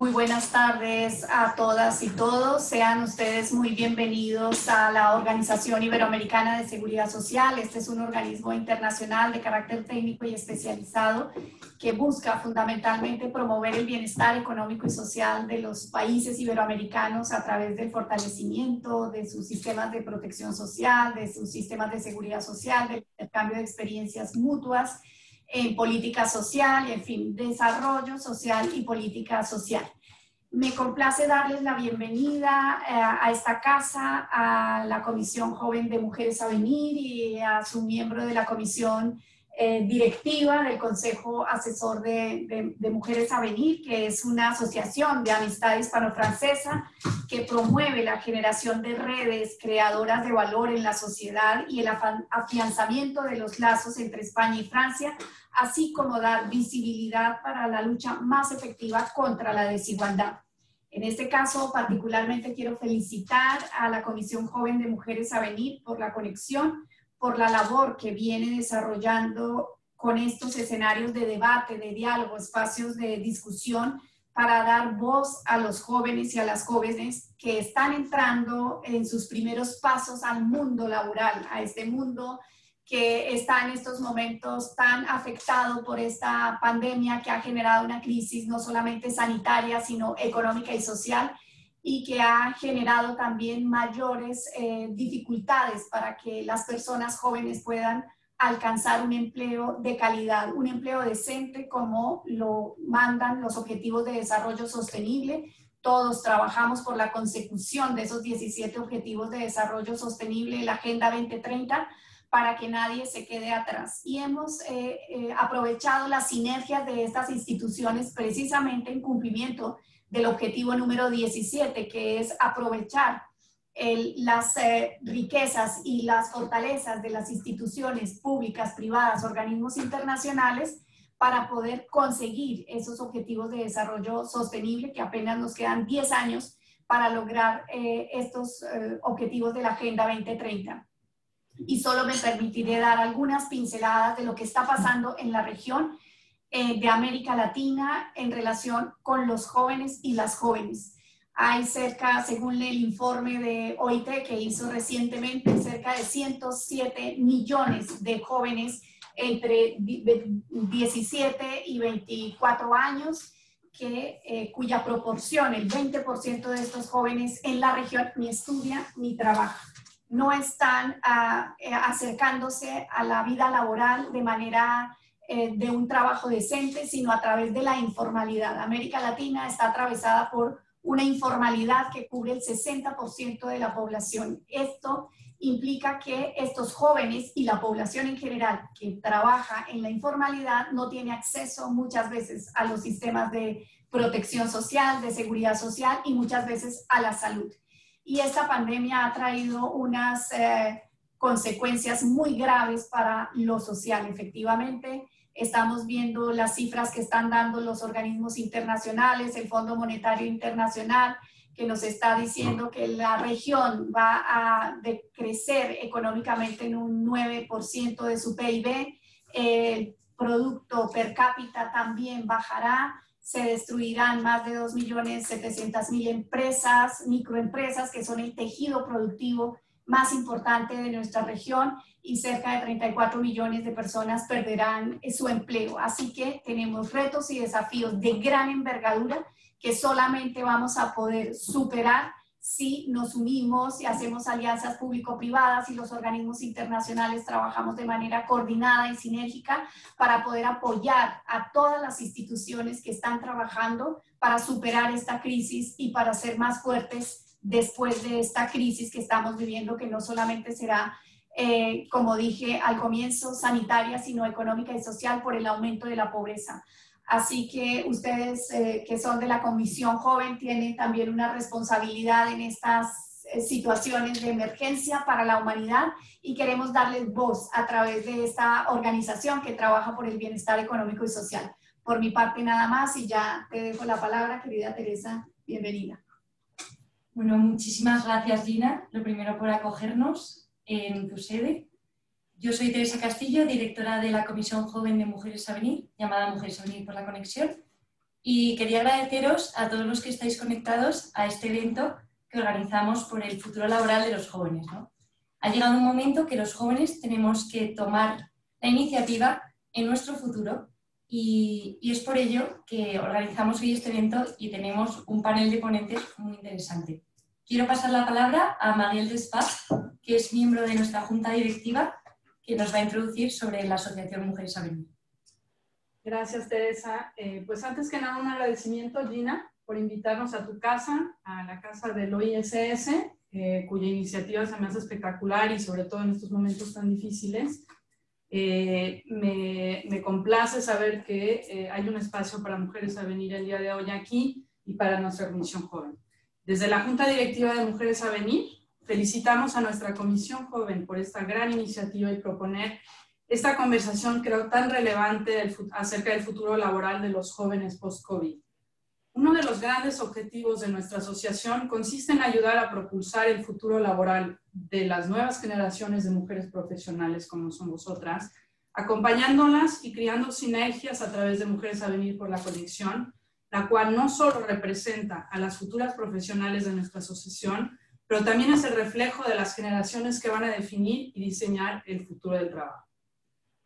Muy buenas tardes a todas y todos. Sean ustedes muy bienvenidos a la Organización Iberoamericana de Seguridad Social. Este es un organismo internacional de carácter técnico y especializado que busca fundamentalmente promover el bienestar económico y social de los países iberoamericanos a través del fortalecimiento de sus sistemas de protección social, de sus sistemas de seguridad social, del intercambio de experiencias mutuas en política social, en fin, desarrollo social y política social. Me complace darles la bienvenida eh, a esta casa, a la Comisión Joven de Mujeres a Venir y a su miembro de la Comisión eh, Directiva del Consejo Asesor de, de, Mujeres a Venir, que es una asociación de amistad hispano-francesa que promueve la generación de redes creadoras de valor en la sociedad y el afianzamiento de los lazos entre España y Francia así como dar visibilidad para la lucha más efectiva contra la desigualdad. En este caso, particularmente quiero felicitar a la Comisión Joven de Mujeres a Venir por la conexión, por la labor que viene desarrollando con estos escenarios de debate, de diálogo, espacios de discusión para dar voz a los jóvenes y a las jóvenes que están entrando en sus primeros pasos al mundo laboral, a este mundo que está en estos momentos tan afectado por esta pandemia que ha generado una crisis no solamente sanitaria, sino económica y social y que ha generado también mayores eh, dificultades para que las personas jóvenes puedan alcanzar un empleo de calidad, un empleo decente como lo mandan los objetivos de desarrollo sostenible. Todos trabajamos por la consecución de esos 17 objetivos de desarrollo sostenible, la Agenda 2030, para que nadie se quede atrás. Y hemos eh, eh, aprovechado las sinergias de estas instituciones precisamente en cumplimiento del objetivo número 17, que es aprovechar las eh, riquezas y las fortalezas de las instituciones públicas, privadas, organismos internacionales para poder conseguir esos objetivos de desarrollo sostenible, que apenas nos quedan 10 años para lograr estos objetivos de la Agenda 2030 y solo me permitiré dar algunas pinceladas de lo que está pasando en la región eh, de América Latina en relación con los jóvenes y las jóvenes. Hay cerca, según el informe de OIT que hizo recientemente, cerca de 107 millones de jóvenes entre 17 y 24 años, que, eh, cuya proporción, el 20% de estos jóvenes en la región ni estudia ni trabaja no están ah, eh, acercándose a la vida laboral de manera eh, de un trabajo decente, sino a través de la informalidad. América Latina está atravesada por una informalidad que cubre el 60% de la población. Esto implica que estos jóvenes y la población en general que trabaja en la informalidad no tiene acceso muchas veces a los sistemas de protección social, de seguridad social y muchas veces a la salud y esta pandemia ha traído unas eh, consecuencias muy graves para lo social. Efectivamente, estamos viendo las cifras que están dando los organismos internacionales, el Fondo Monetario Internacional, que nos está diciendo que la región va a decrecer económicamente en un 9% de su PIB, el producto per cápita también bajará, se destruirán más de 2.700.000 empresas, microempresas, que son el tejido productivo más importante de nuestra región y cerca de 34 millones de personas perderán su empleo. Así que tenemos retos y desafíos de gran envergadura que solamente vamos a poder superar si nos unimos y hacemos alianzas público-privadas y los organismos internacionales trabajamos de manera coordinada y sinérgica para poder apoyar a todas las instituciones que están trabajando para superar esta crisis y para ser más fuertes después de esta crisis que estamos viviendo, que no solamente será, eh, como dije al comienzo, sanitaria, sino económica y social por el aumento de la pobreza. Así que ustedes eh, que son de la Comisión Joven tienen también una responsabilidad en estas eh, situaciones de emergencia para la humanidad y queremos darles voz a través de esta organización que trabaja por el bienestar económico y social. Por mi parte nada más y ya te dejo la palabra, querida Teresa. Bienvenida. Bueno, muchísimas gracias Gina, lo primero por acogernos en tu sede yo soy Teresa Castillo, directora de la Comisión Joven de Mujeres a Venir, llamada Mujeres a Venir por la Conexión, y quería agradeceros a todos los que estáis conectados a este evento que organizamos por el futuro laboral de los jóvenes. Ha llegado un momento que los jóvenes tenemos que tomar la iniciativa en nuestro futuro y, es por ello que organizamos hoy este evento y tenemos un panel de ponentes muy interesante. Quiero pasar la palabra a Mariel Despaz, que es miembro de nuestra junta directiva, que nos va a introducir sobre la Asociación Mujeres Avenida. Gracias, Teresa. Eh, pues antes que nada, un agradecimiento, Gina, por invitarnos a tu casa, a la casa del OISS, eh, cuya iniciativa se me hace espectacular y sobre todo en estos momentos tan difíciles. Eh, me, me, complace saber que hay un espacio para mujeres a venir el día de hoy aquí y para nuestra comisión joven. Desde la Junta Directiva de Mujeres a Venir, felicitamos a nuestra comisión joven por esta gran iniciativa y proponer esta conversación creo tan relevante acerca del futuro laboral de los jóvenes post-COVID. Uno de los grandes objetivos de nuestra asociación consiste en ayudar a propulsar el futuro laboral de las nuevas generaciones de mujeres profesionales como son vosotras, acompañándolas y creando sinergias a través de Mujeres a Venir por la Conexión, la cual no solo representa a las futuras profesionales de nuestra asociación, pero también es el reflejo de las generaciones que van a definir y diseñar el futuro del trabajo.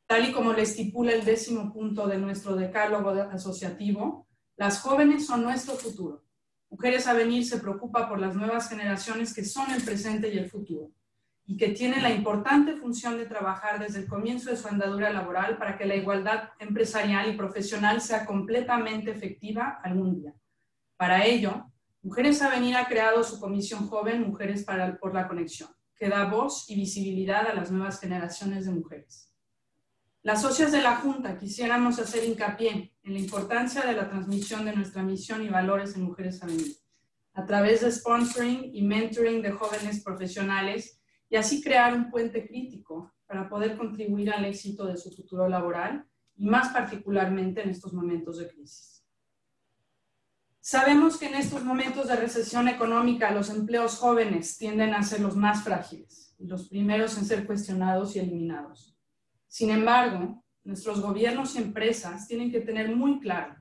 Tal y como le estipula el décimo punto de nuestro decálogo asociativo, las jóvenes son nuestro futuro. Mujeres a venir se preocupa por las nuevas generaciones que son el presente y el futuro y que tienen la importante función de trabajar desde el comienzo de su andadura laboral para que la igualdad empresarial y profesional sea completamente efectiva algún día. Para ello, Mujeres a Venir ha creado su comisión joven Mujeres por la Conexión, que da voz y visibilidad a las nuevas generaciones de mujeres. Las socias de la Junta quisiéramos hacer hincapié en la importancia de la transmisión de nuestra misión y valores en Mujeres Avenida, a través de sponsoring y mentoring de jóvenes profesionales y así crear un puente crítico para poder contribuir al éxito de su futuro laboral y más particularmente en estos momentos de crisis. Sabemos que en estos momentos de recesión económica los empleos jóvenes tienden a ser los más frágiles y los primeros en ser cuestionados y eliminados. Sin embargo, nuestros gobiernos y empresas tienen que tener muy claro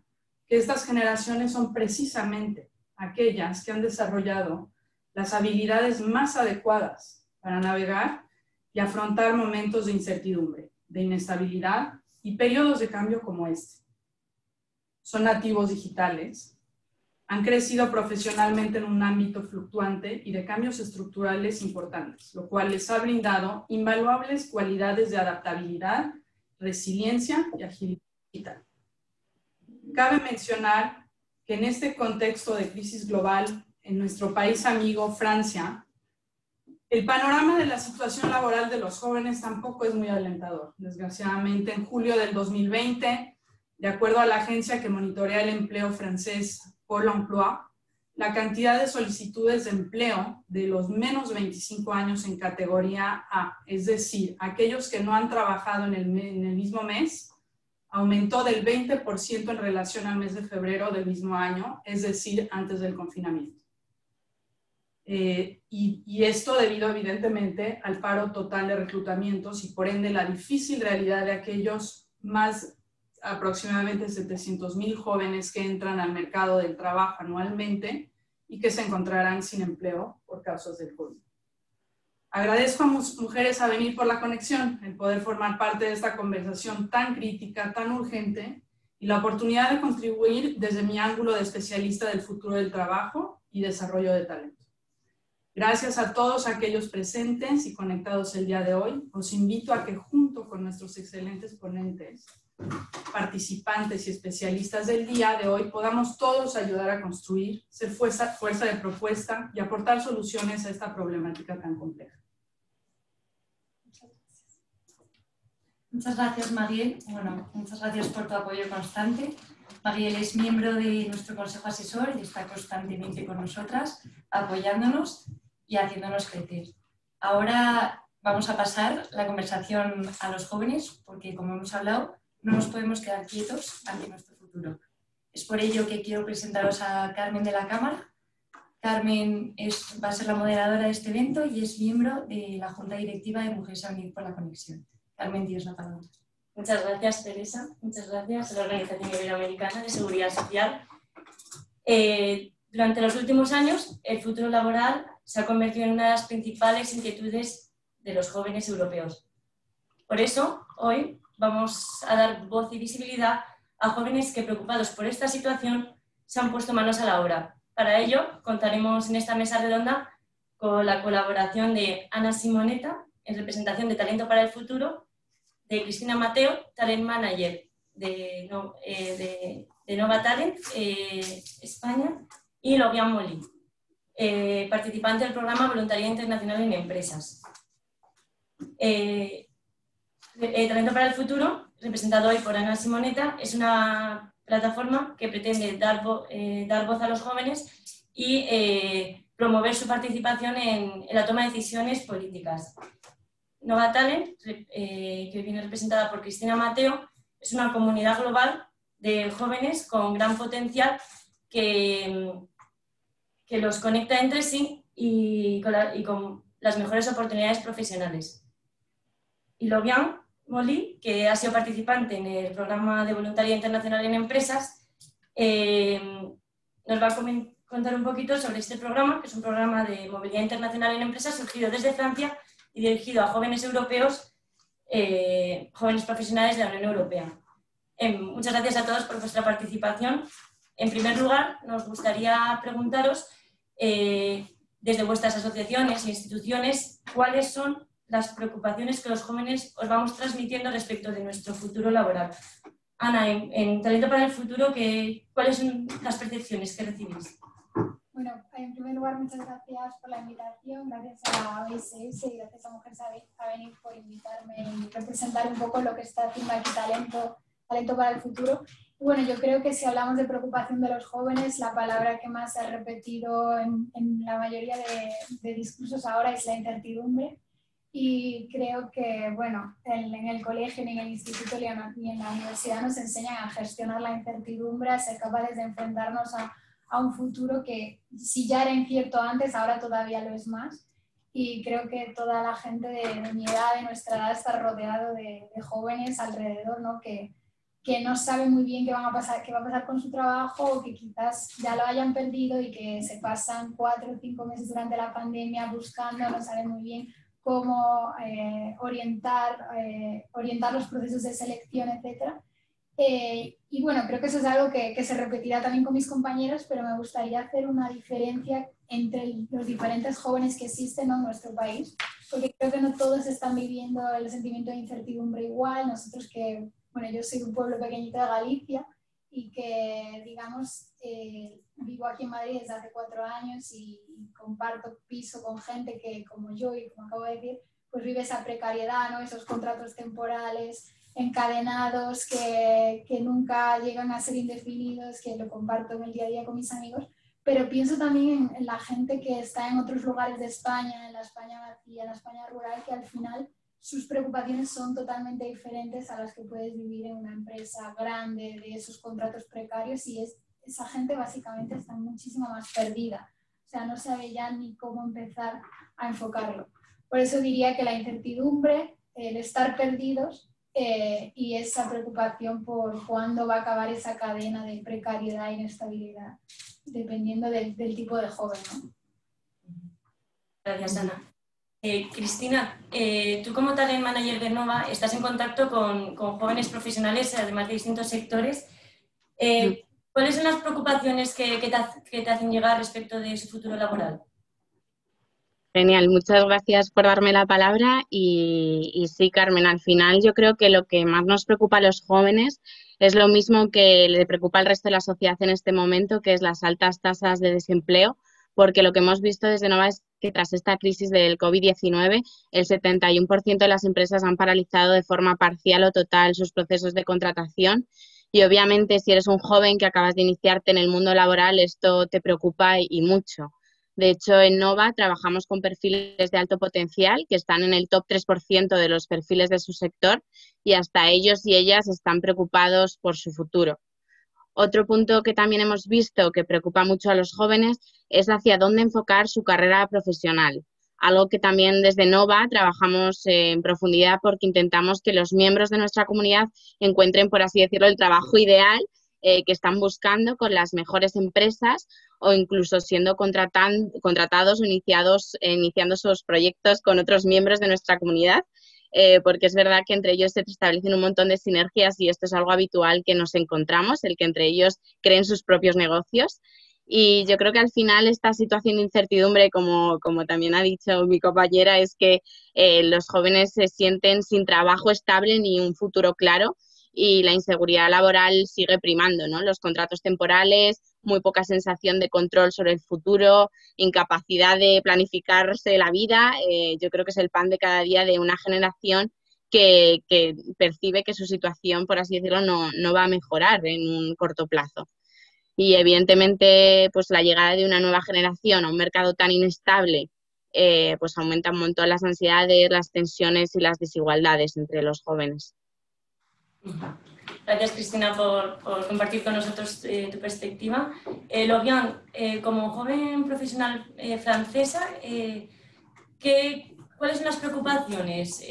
que estas generaciones son precisamente aquellas que han desarrollado las habilidades más adecuadas para navegar y afrontar momentos de incertidumbre, de inestabilidad y periodos de cambio como este. Son nativos digitales, han crecido profesionalmente en un ámbito fluctuante y de cambios estructurales importantes, lo cual les ha brindado invaluables cualidades de adaptabilidad, resiliencia y agilidad Cabe mencionar que en este contexto de crisis global, en nuestro país amigo, Francia, el panorama de la situación laboral de los jóvenes tampoco es muy alentador. Desgraciadamente, en julio del 2020, de acuerdo a la agencia que monitorea el empleo francés Pôle emploi, la cantidad de solicitudes de empleo de los menos 25 años en categoría A, es decir, aquellos que no han trabajado en el, mismo mes, aumentó del 20% en relación al mes de febrero del mismo año, es decir, antes del confinamiento. Eh, y, y, esto debido evidentemente al paro total de reclutamientos y por ende la difícil realidad de aquellos más aproximadamente 700 mil jóvenes que entran al mercado del trabajo anualmente y que se encontrarán sin empleo por causas del COVID. Agradezco a mujeres a venir por la conexión, el poder formar parte de esta conversación tan crítica, tan urgente y la oportunidad de contribuir desde mi ángulo de especialista del futuro del trabajo y desarrollo de talento. Gracias a todos aquellos presentes y conectados el día de hoy. Os invito a que junto con nuestros excelentes ponentes participantes y especialistas del día de hoy podamos todos ayudar a construir, ser fuerza, fuerza de propuesta y aportar soluciones a esta problemática tan compleja. Muchas gracias, Mariel. Bueno, muchas gracias por tu apoyo constante. Mariel es miembro de nuestro consejo asesor y está constantemente con nosotras, apoyándonos y haciéndonos crecer. Ahora vamos a pasar la conversación a los jóvenes, porque como hemos hablado, no nos podemos quedar quietos ante nuestro futuro. Es por ello que quiero presentaros a Carmen de la Cámara. Carmen es, va a ser la moderadora de este evento y es miembro de la Junta Directiva de Mujeres a Unir por la Conexión. Carmen, tienes la palabra. Muchas gracias, Teresa. Muchas gracias a la Organización Iberoamericana de Seguridad Social. Eh, durante los últimos años, el futuro laboral se ha convertido en una de las principales inquietudes de los jóvenes europeos. Por eso, hoy vamos a dar voz y visibilidad a jóvenes que, preocupados por esta situación, se han puesto manos a la obra. Para ello, contaremos en esta mesa redonda con la colaboración de Ana Simoneta, en representación de Talento para el Futuro, de Cristina Mateo, Talent Manager de, eh, Nova Talent eh, España, y Logian Molí, eh, participante del programa Voluntariado Internacional en Empresas. Talento para el Futuro, representado hoy por Ana Simoneta, es una plataforma que pretende dar, dar voz a los jóvenes y promover su participación en, la toma de decisiones políticas. Nova Talent, eh, que viene representada por Cristina Mateo, es una comunidad global de jóvenes con gran potencial que, que los conecta entre sí y con, las mejores oportunidades profesionales. Y Lobian Molly, que ha sido participante en el programa de voluntariado internacional en empresas, eh, nos va a contar un poquito sobre este programa, que es un programa de movilidad internacional en empresas surgido desde Francia y dirigido a jóvenes europeos, eh, jóvenes profesionales de la Unión Europea. Eh, muchas gracias a todos por vuestra participación. En primer lugar, nos gustaría preguntaros, eh, desde vuestras asociaciones e instituciones, cuáles son las preocupaciones que los jóvenes os vamos transmitiendo respecto de nuestro futuro laboral. Ana, en, Talento para el Futuro, ¿cuáles son las percepciones que recibís? Bueno, en primer lugar, muchas gracias por la invitación, gracias a OSS y gracias a Mujeres a venir por invitarme y representar un poco lo que está haciendo aquí Talento, para el Futuro. Y bueno, yo creo que si hablamos de preocupación de los jóvenes, la palabra que más se ha repetido en, la mayoría de, de, discursos ahora es la incertidumbre. Y creo que, bueno, en, en, el colegio, ni en el instituto, ni en la universidad nos enseñan a gestionar la incertidumbre, a ser capaces de enfrentarnos a a un futuro que si ya era incierto antes, ahora todavía lo es más. Y creo que toda la gente de, mi edad, de nuestra edad, está rodeado de, jóvenes alrededor, ¿no? Que, que no saben muy bien qué, van a pasar, qué va a pasar con su trabajo o que quizás ya lo hayan perdido y que se pasan cuatro o cinco meses durante la pandemia buscando, no saben muy bien cómo eh, orientar, eh, orientar los procesos de selección, etcétera. Eh, y bueno, creo que eso es algo que, que, se repetirá también con mis compañeros, pero me gustaría hacer una diferencia entre los diferentes jóvenes que existen en nuestro país, porque creo que no todos están viviendo el sentimiento de incertidumbre igual. Nosotros que, bueno, yo soy de un pueblo pequeñito de Galicia y que, digamos, eh, vivo aquí en Madrid desde hace cuatro años y, y, comparto piso con gente que, como yo y como acabo de decir, pues vive esa precariedad, ¿no? esos contratos temporales, encadenados que, que, nunca llegan a ser indefinidos, que lo comparto en el día a día con mis amigos, pero pienso también en, la gente que está en otros lugares de España, en la España vacía, en la España rural, que al final sus preocupaciones son totalmente diferentes a las que puedes vivir en una empresa grande de esos contratos precarios y es, esa gente básicamente está muchísimo más perdida. O sea, no sabe ya ni cómo empezar a enfocarlo. Por eso diría que la incertidumbre, el estar perdidos, eh, y esa preocupación por cuándo va a acabar esa cadena de precariedad e inestabilidad, dependiendo del, tipo de joven. Gracias, Ana. Eh, Cristina, eh, tú como talent manager de Nova estás en contacto con, con jóvenes profesionales, además de distintos sectores. ¿Cuáles son las preocupaciones que, que, te, que te hacen llegar respecto de su futuro laboral? Genial, muchas gracias por darme la palabra y, sí, Carmen, al final yo creo que lo que más nos preocupa a los jóvenes es lo mismo que le preocupa al resto de la sociedad en este momento, que es las altas tasas de desempleo, porque lo que hemos visto desde Nova es que tras esta crisis del COVID-19, el 71% de las empresas han paralizado de forma parcial o total sus procesos de contratación y obviamente si eres un joven que acabas de iniciarte en el mundo laboral, esto te preocupa y mucho. De hecho, en Nova trabajamos con perfiles de alto potencial que están en el top 3% de los perfiles de su sector y hasta ellos y ellas están preocupados por su futuro. Otro punto que también hemos visto que preocupa mucho a los jóvenes es hacia dónde enfocar su carrera profesional. algo que también desde NOVA trabajamos en profundidad porque intentamos que los miembros de nuestra comunidad encuentren, por así decirlo, el trabajo ideal eh, que están buscando con las mejores empresas o incluso siendo contratados o iniciados, iniciando sus proyectos con otros miembros de nuestra comunidad. Eh, porque es verdad que entre ellos se establecen un montón de sinergias y esto es algo habitual que nos encontramos, el que entre ellos creen sus propios negocios. Y yo creo que al final esta situación de incertidumbre, como, como también ha dicho mi compañera, es que eh, los jóvenes se sienten sin trabajo estable ni un futuro claro y la inseguridad laboral sigue primando, ¿no? Los contratos temporales, muy poca sensación de control sobre el futuro, incapacidad de planificarse la vida, eh, yo creo que es el pan de cada día de una generación que, percibe que su situación, por así decirlo, no, va a mejorar en un corto plazo y evidentemente pues la llegada de una nueva generación a un mercado tan inestable eh, pues aumenta un montón las ansiedades, las tensiones y las desigualdades entre los jóvenes. Gracias Cristina por, compartir con nosotros eh, tu perspectiva. Eh, eh, como joven profesional francesa, ¿qué, ¿cuáles son las preocupaciones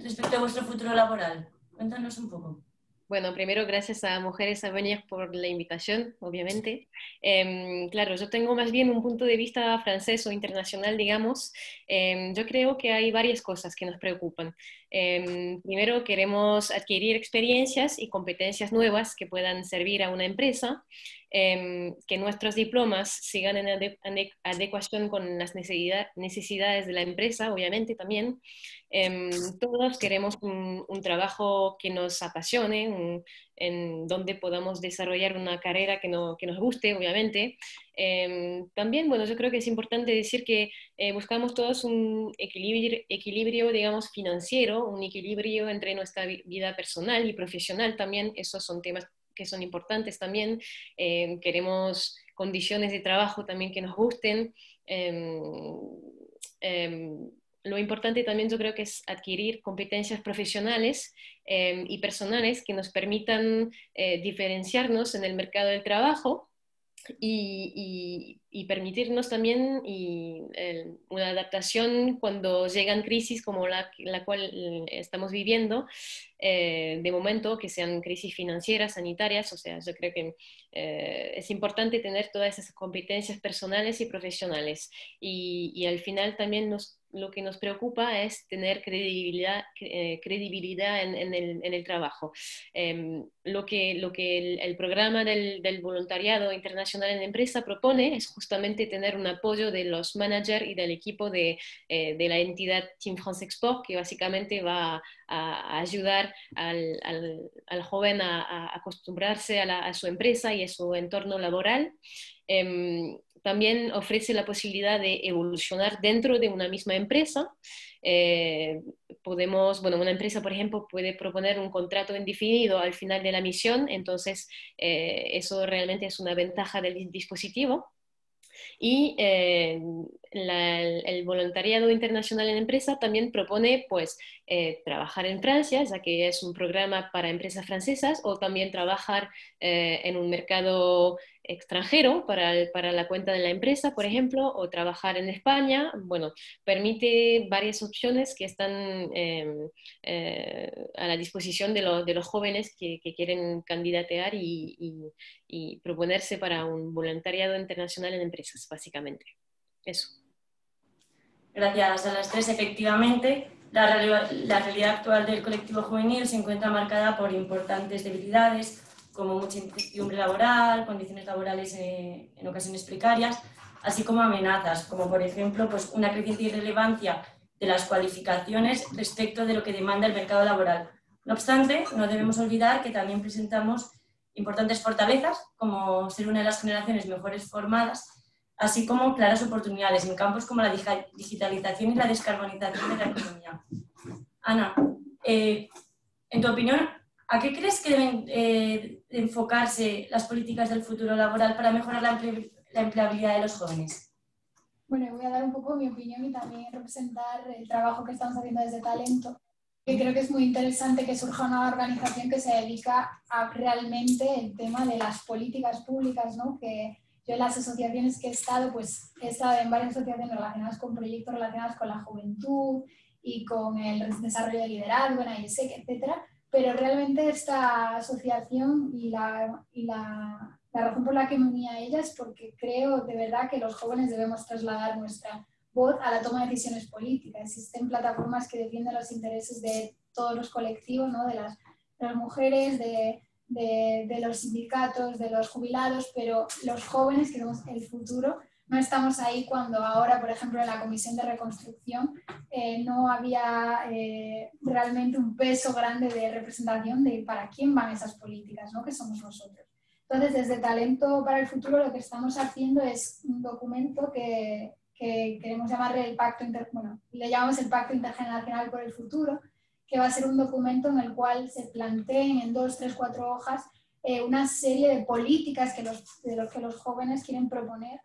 respecto a vuestro futuro laboral? Cuéntanos un poco. Bueno, primero gracias a Mujeres Aveñas por la invitación, obviamente. Em, claro, yo tengo más bien un punto de vista francés o internacional, digamos. Em, yo creo que hay varias cosas que nos preocupan. Em, primero, queremos adquirir experiencias y competencias nuevas que puedan servir a una empresa, que nuestros diplomas sigan en adecuación con las necesidades de la empresa, obviamente también, Em, todos queremos un, trabajo que nos apasione, en donde podamos desarrollar una carrera que, no, que nos guste, obviamente. Em, también, bueno, yo creo que es importante decir que eh, buscamos todos un equilibrio, equilibrio, digamos, financiero, un equilibrio entre nuestra vida personal y profesional también. Esos son temas que son importantes también. Em, queremos condiciones de trabajo también que nos gusten lo importante también yo creo que es adquirir competencias profesionales em, y personales que nos permitan eh, diferenciarnos en el mercado del trabajo y, permitirnos también una adaptación cuando llegan crisis como la, la cual estamos viviendo, eh, de momento, que sean crisis financieras, sanitarias, o sea, yo creo que eh, es importante tener todas esas competencias personales y profesionales. Y, y al final también nos lo que nos preocupa es tener credibilidad, eh, credibilidad en, el, trabajo. Em, lo que, lo que el, programa del, voluntariado internacional en empresa propone es justamente tener un apoyo de los managers y del equipo de, eh, la entidad Team France Export, que básicamente va a, ayudar al, joven a, acostumbrarse a, su empresa y a su entorno laboral. Em, también ofrece la posibilidad de evolucionar dentro de una misma empresa. Eh, podemos, bueno, una empresa, por ejemplo, puede proponer un contrato indefinido al final de la misión, entonces eh, eso realmente es una ventaja del dispositivo. Y eh, el voluntariado internacional en empresa también propone pues, trabajar en Francia, ya que es un programa para empresas francesas, o también trabajar en un mercado extranjero para, para, la cuenta de la empresa, por ejemplo, o trabajar en España. Bueno, permite varias opciones que están em, eh, a la disposición de, de los jóvenes que, que quieren candidatear y, y, proponerse para un voluntariado internacional en empresas, básicamente. Eso. Gracias a las tres. Efectivamente, la, la realidad actual del colectivo juvenil se encuentra marcada por importantes debilidades como mucha incertidumbre laboral, condiciones laborales eh, en ocasiones precarias, así como amenazas, como por ejemplo pues, una creciente irrelevancia de las cualificaciones respecto de lo que demanda el mercado laboral. No obstante, no debemos olvidar que también presentamos importantes fortalezas, como ser una de las generaciones mejores formadas, así como claras oportunidades en campos como la digitalización y la descarbonización de la economía. Ana, eh, en tu opinión, ¿A qué crees que deben eh, enfocarse las políticas del futuro laboral para mejorar la, empleabilidad de los jóvenes? Bueno, voy a dar un poco mi opinión y también representar el trabajo que estamos haciendo desde Talento. Que creo que es muy interesante que surja una organización que se dedica a realmente el tema de las políticas públicas, ¿no? que, yo en las asociaciones que he estado, pues he estado en varias asociaciones relacionadas con proyectos relacionados con la juventud y con el desarrollo de liderazgo en IESEC, etcétera, pero realmente esta asociación y la, y la, la razón por la que me uní a ella es porque creo de verdad que los jóvenes debemos trasladar nuestra voz a la toma de decisiones políticas. Existen plataformas que defienden los intereses de todos los colectivos, ¿no? de, las, las mujeres, de, de, de, los sindicatos, de los jubilados, pero los jóvenes, que somos el futuro, no estamos ahí cuando ahora, por ejemplo, en la Comisión de Reconstrucción eh, no había eh, realmente un peso grande de representación de para quién van esas políticas, ¿no? que somos nosotros. Entonces, desde Talento para el Futuro lo que estamos haciendo es un documento que, que queremos llamarle el Pacto Inter, bueno, le llamamos el Pacto Intergeneracional por el Futuro, que va a ser un documento en el cual se planteen en dos, tres, cuatro hojas eh, una serie de políticas que los, de los que los jóvenes quieren proponer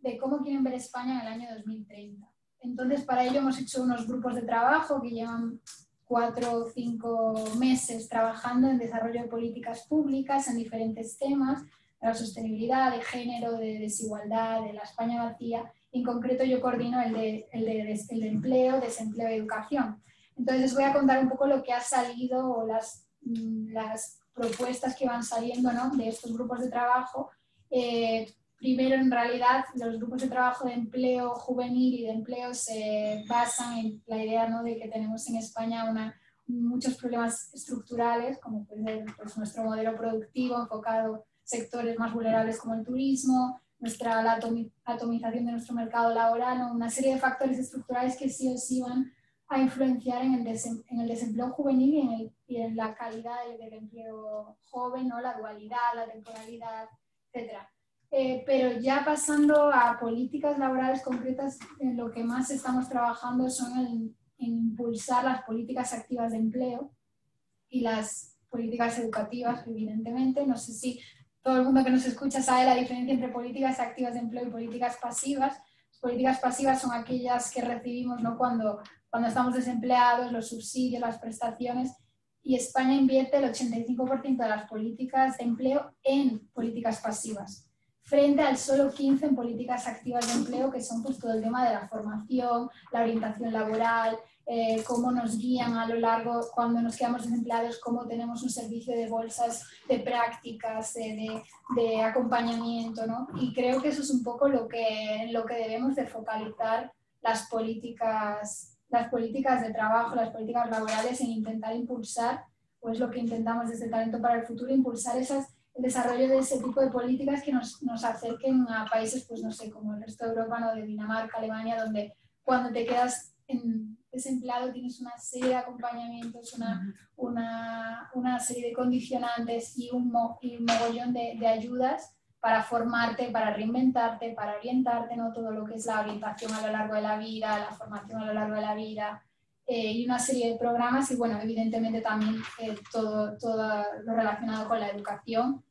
de cómo quieren ver España en el año 2030. Entonces, para ello hemos hecho unos grupos de trabajo que llevan cuatro o cinco meses trabajando en desarrollo de políticas públicas en diferentes temas, de la sostenibilidad, de género, de desigualdad, de la España vacía. En concreto, yo coordino el de, el de, el de empleo, desempleo y educación. Entonces, voy a contar un poco lo que ha salido o las, mm, las propuestas que van saliendo ¿no? de estos grupos de trabajo. Eh, primero, en realidad, los grupos de trabajo de empleo juvenil y de empleo se basan en la idea ¿no? de que tenemos en España muchos problemas estructurales, como puede ser pues, nuestro modelo productivo enfocado en sectores más vulnerables como el turismo, nuestra, la atomización de nuestro mercado laboral, una serie de factores estructurales que sí o sí van a influenciar en el, el desempleo juvenil y en, la calidad del, empleo joven, ¿no? la dualidad, la temporalidad, etc. Eh, pero ya pasando a políticas laborales concretas, en lo que más estamos trabajando son en, en impulsar las políticas activas de empleo y las políticas educativas, evidentemente. No sé si todo el mundo que nos escucha sabe la diferencia entre políticas activas de empleo y políticas pasivas. Las políticas pasivas son aquellas que recibimos ¿no? cuando, cuando estamos desempleados, los subsidios, las prestaciones, y España invierte el 85% de las políticas de empleo en políticas pasivas frente al solo 15 en políticas activas de empleo, que son pues todo el tema de la formación, la orientación laboral, eh, cómo nos guían a lo largo cuando nos quedamos desempleados, cómo tenemos un servicio de bolsas de prácticas, de, de, acompañamiento, ¿no? Y creo que eso es un poco lo que, lo que debemos de focalizar las políticas, las políticas de trabajo, las políticas laborales en intentar impulsar, pues lo que intentamos desde Talento para el Futuro, impulsar esas desarrollo de ese tipo de políticas que nos, nos, acerquen a países, pues no sé, como el resto de Europa, ¿no? de Dinamarca, Alemania, donde cuando te quedas en desempleado tienes una serie de acompañamientos, una, una, una serie de condicionantes y un, mo, y un mogollón de, de, ayudas para formarte, para reinventarte, para orientarte, ¿no? todo lo que es la orientación a lo largo de la vida, la formación a lo largo de la vida, eh, y una serie de programas y bueno, evidentemente también eh, todo, todo lo relacionado con la educación.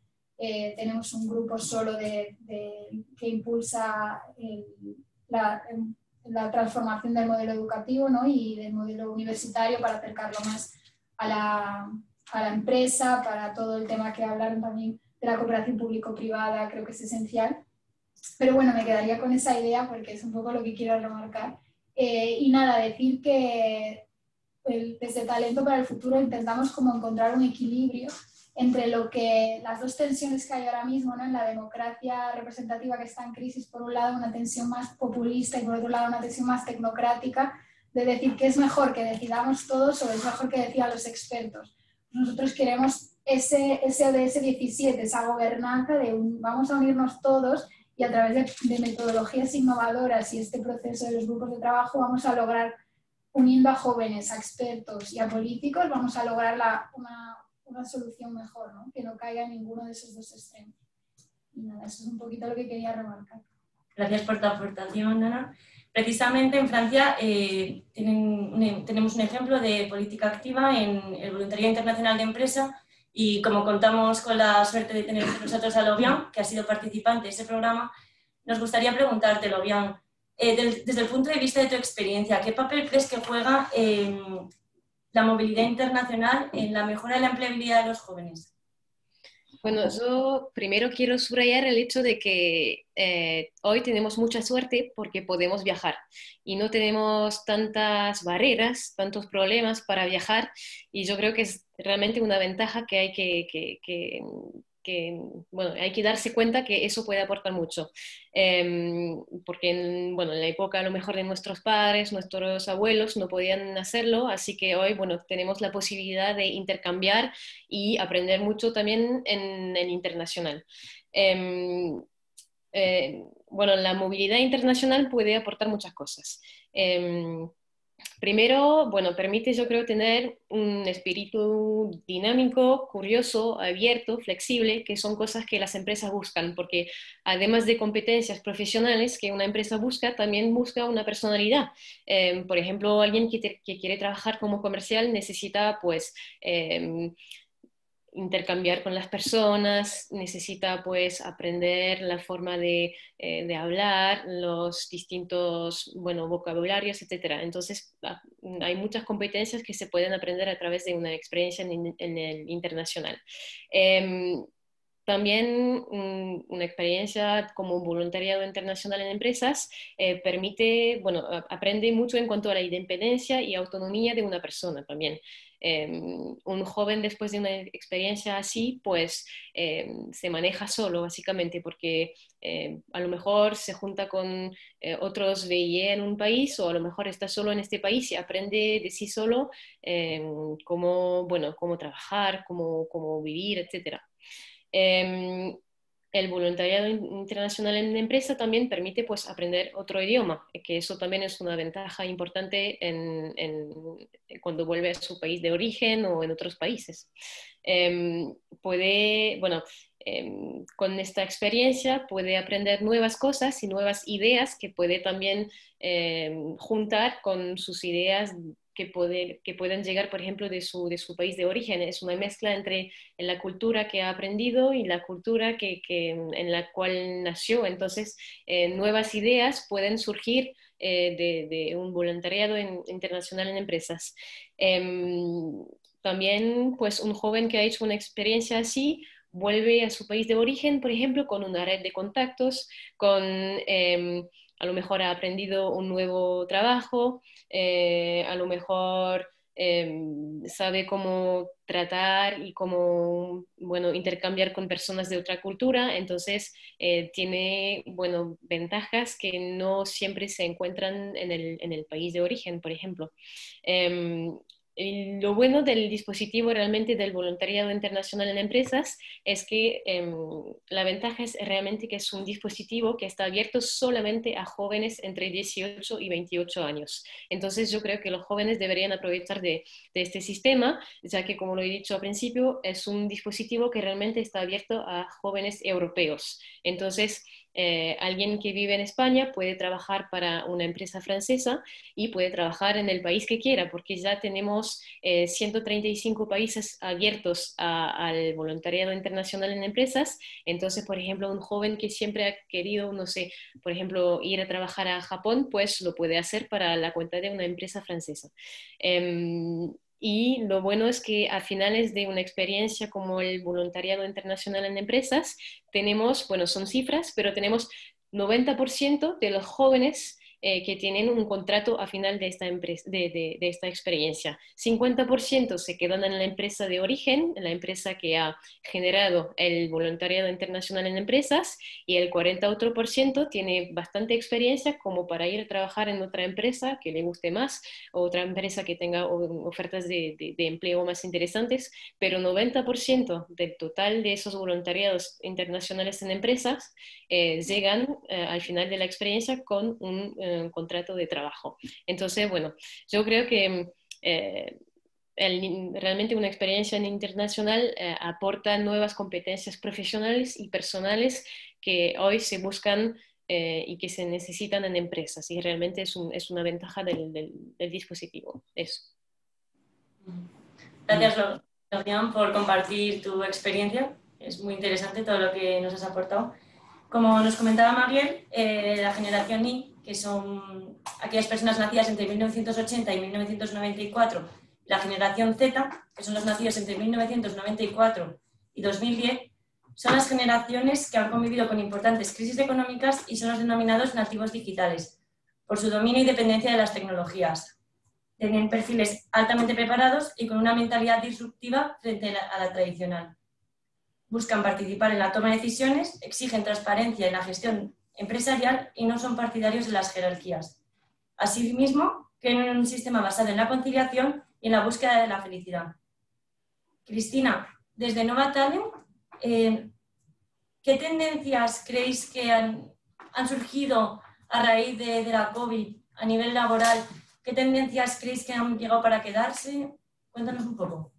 Eh, tenemos un grupo solo de, de que impulsa el, la, la, transformación del modelo educativo ¿no? y del modelo universitario para acercarlo más a la, a la empresa, para todo el tema que hablaron también de la cooperación público-privada, creo que es esencial. Pero bueno, me quedaría con esa idea porque es un poco lo que quiero remarcar. Eh, y nada, decir que el, desde Talento para el Futuro intentamos como encontrar un equilibrio entre lo que las dos tensiones que hay ahora mismo ¿no? en la democracia representativa que está en crisis, por un lado una tensión más populista y por otro lado una tensión más tecnocrática, de decir que es mejor que decidamos todos o es mejor que decidan los expertos. Nosotros queremos ese, ese ODS 17, esa gobernanza de un, vamos a unirnos todos y a través de, metodologías innovadoras y este proceso de los grupos de trabajo vamos a lograr, uniendo a jóvenes, a expertos y a políticos, vamos a lograr la, una, una, solución mejor, ¿no? que no caiga en ninguno de esos dos extremos. Y nada, eso es un poquito lo que quería remarcar. Gracias por tu aportación, Ana. Precisamente en Francia eh, tienen un, tenemos un ejemplo de política activa en el Voluntariado Internacional de Empresa y como contamos con la suerte de tener entre nosotros a Lobian, que ha sido participante de ese programa, nos gustaría preguntarte, Lobian, eh, desde el punto de vista de tu experiencia, ¿qué papel crees que juega eh, la movilidad internacional en la mejora de la empleabilidad de los jóvenes? Bueno, yo primero quiero subrayar el hecho de que eh, hoy tenemos mucha suerte porque podemos viajar y no tenemos tantas barreras, tantos problemas para viajar y yo creo que es realmente una ventaja que hay que, que, bueno, hay que darse cuenta que eso puede aportar mucho. Em, porque en, bueno, en la época a lo mejor de nuestros padres, nuestros abuelos no podían hacerlo, así que hoy bueno, tenemos la posibilidad de intercambiar y aprender mucho también en el internacional. Em, eh, bueno, la movilidad internacional puede aportar muchas cosas. Em, Primero, bueno, permite yo creo tener un espíritu dinámico, curioso, abierto, flexible, que son cosas que las empresas buscan, porque además de competencias profesionales que una empresa busca, también busca una personalidad. Em, por ejemplo, alguien que, quiere trabajar como comercial necesita pues em, intercambiar con las personas, necesita pues aprender la forma de, eh, hablar, los distintos, bueno, vocabularios, etc. Entonces, ah, hay muchas competencias que se pueden aprender a través de una experiencia en, el internacional. Em, también una experiencia como voluntariado internacional en empresas eh, permite, bueno, aprende mucho en cuanto a la independencia y autonomía de una persona también. Em, un joven después de una experiencia así, pues em, se maneja solo, básicamente, porque em, a lo mejor se junta con eh, otros VIE en un país o a lo mejor está solo en este país y aprende de sí solo cómo, bueno, cómo trabajar, cómo, cómo vivir, etcétera. Em, el voluntariado internacional en empresa también permite pues, aprender otro idioma, que eso también es una ventaja importante cuando vuelve a su país de origen o en otros países. Em, puede, bueno, em, con esta experiencia puede aprender nuevas cosas y nuevas ideas que puede también juntar con sus ideas que, que puedan llegar, por ejemplo, de su, de su país de origen. Es una mezcla entre la cultura que ha aprendido y la cultura que, que en la cual nació. Entonces, eh, nuevas ideas pueden surgir eh, de, de, un voluntariado internacional en empresas. Em, también, pues, un joven que ha hecho una experiencia así vuelve a su país de origen, por ejemplo, con una red de contactos, con... Em, a lo mejor ha aprendido un nuevo trabajo, eh, a lo mejor em, sabe cómo tratar y cómo bueno, intercambiar con personas de otra cultura, entonces eh, tiene bueno, ventajas que no siempre se encuentran en el, en el país de origen, por ejemplo. Lo bueno del dispositivo realmente del voluntariado internacional en empresas es que em, la ventaja es realmente que es un dispositivo que está abierto solamente a jóvenes entre 18 y 28 años. Entonces yo creo que los jóvenes deberían aprovechar de este sistema, ya que como lo he dicho al principio, es un dispositivo que realmente está abierto a jóvenes europeos. Entonces, eh, alguien que vive en España puede trabajar para una empresa francesa y puede trabajar en el país que quiera, porque ya tenemos 135 eh, países abiertos al voluntariado internacional en empresas. Entonces, por ejemplo, un joven que siempre ha querido, no sé, por ejemplo, ir a trabajar a Japón, pues lo puede hacer para la cuenta de una empresa francesa. Em, y lo bueno es que a finales de una experiencia como el voluntariado internacional en empresas, tenemos, bueno, son cifras, pero tenemos 90% de los jóvenes eh, que tienen un contrato a final de esta, empresa, de, esta experiencia. 50% se quedan en la empresa de origen, en la empresa que ha generado el voluntariado internacional en empresas, y el 40 otro por ciento tiene bastante experiencia como para ir a trabajar en otra empresa que le guste más, otra empresa que tenga ofertas de, empleo más interesantes, pero 90% del total de esos voluntariados internacionales en empresas eh, llegan eh, al final de la experiencia con un un contrato de trabajo. Entonces, bueno, yo creo que eh, realmente una experiencia internacional eh, aporta nuevas competencias profesionales y personales que hoy se buscan eh, y que se necesitan en empresas y realmente es, es una ventaja del, del, dispositivo. Eso. Gracias, Lorian, por compartir tu experiencia. Es muy interesante todo lo que nos has aportado. Como nos comentaba Mariel, la generación I que son aquellas personas nacidas entre 1980 y 1994, la generación Z, que son los nacidos entre 1994 y 2010, son las generaciones que han convivido con importantes crisis económicas y son los denominados nativos digitales, por su dominio y dependencia de las tecnologías. Tienen perfiles altamente preparados y con una mentalidad disruptiva frente a la tradicional. Buscan participar en la toma de decisiones, exigen transparencia en la gestión empresarial y no son partidarios de las jerarquías. Asimismo, creen un sistema basado en la conciliación y en la búsqueda de la felicidad. Cristina, desde Nova Talent, eh, ¿qué tendencias creéis que han, surgido a raíz de, la COVID a nivel laboral? ¿Qué tendencias creéis que han llegado para quedarse? Cuéntanos un poco.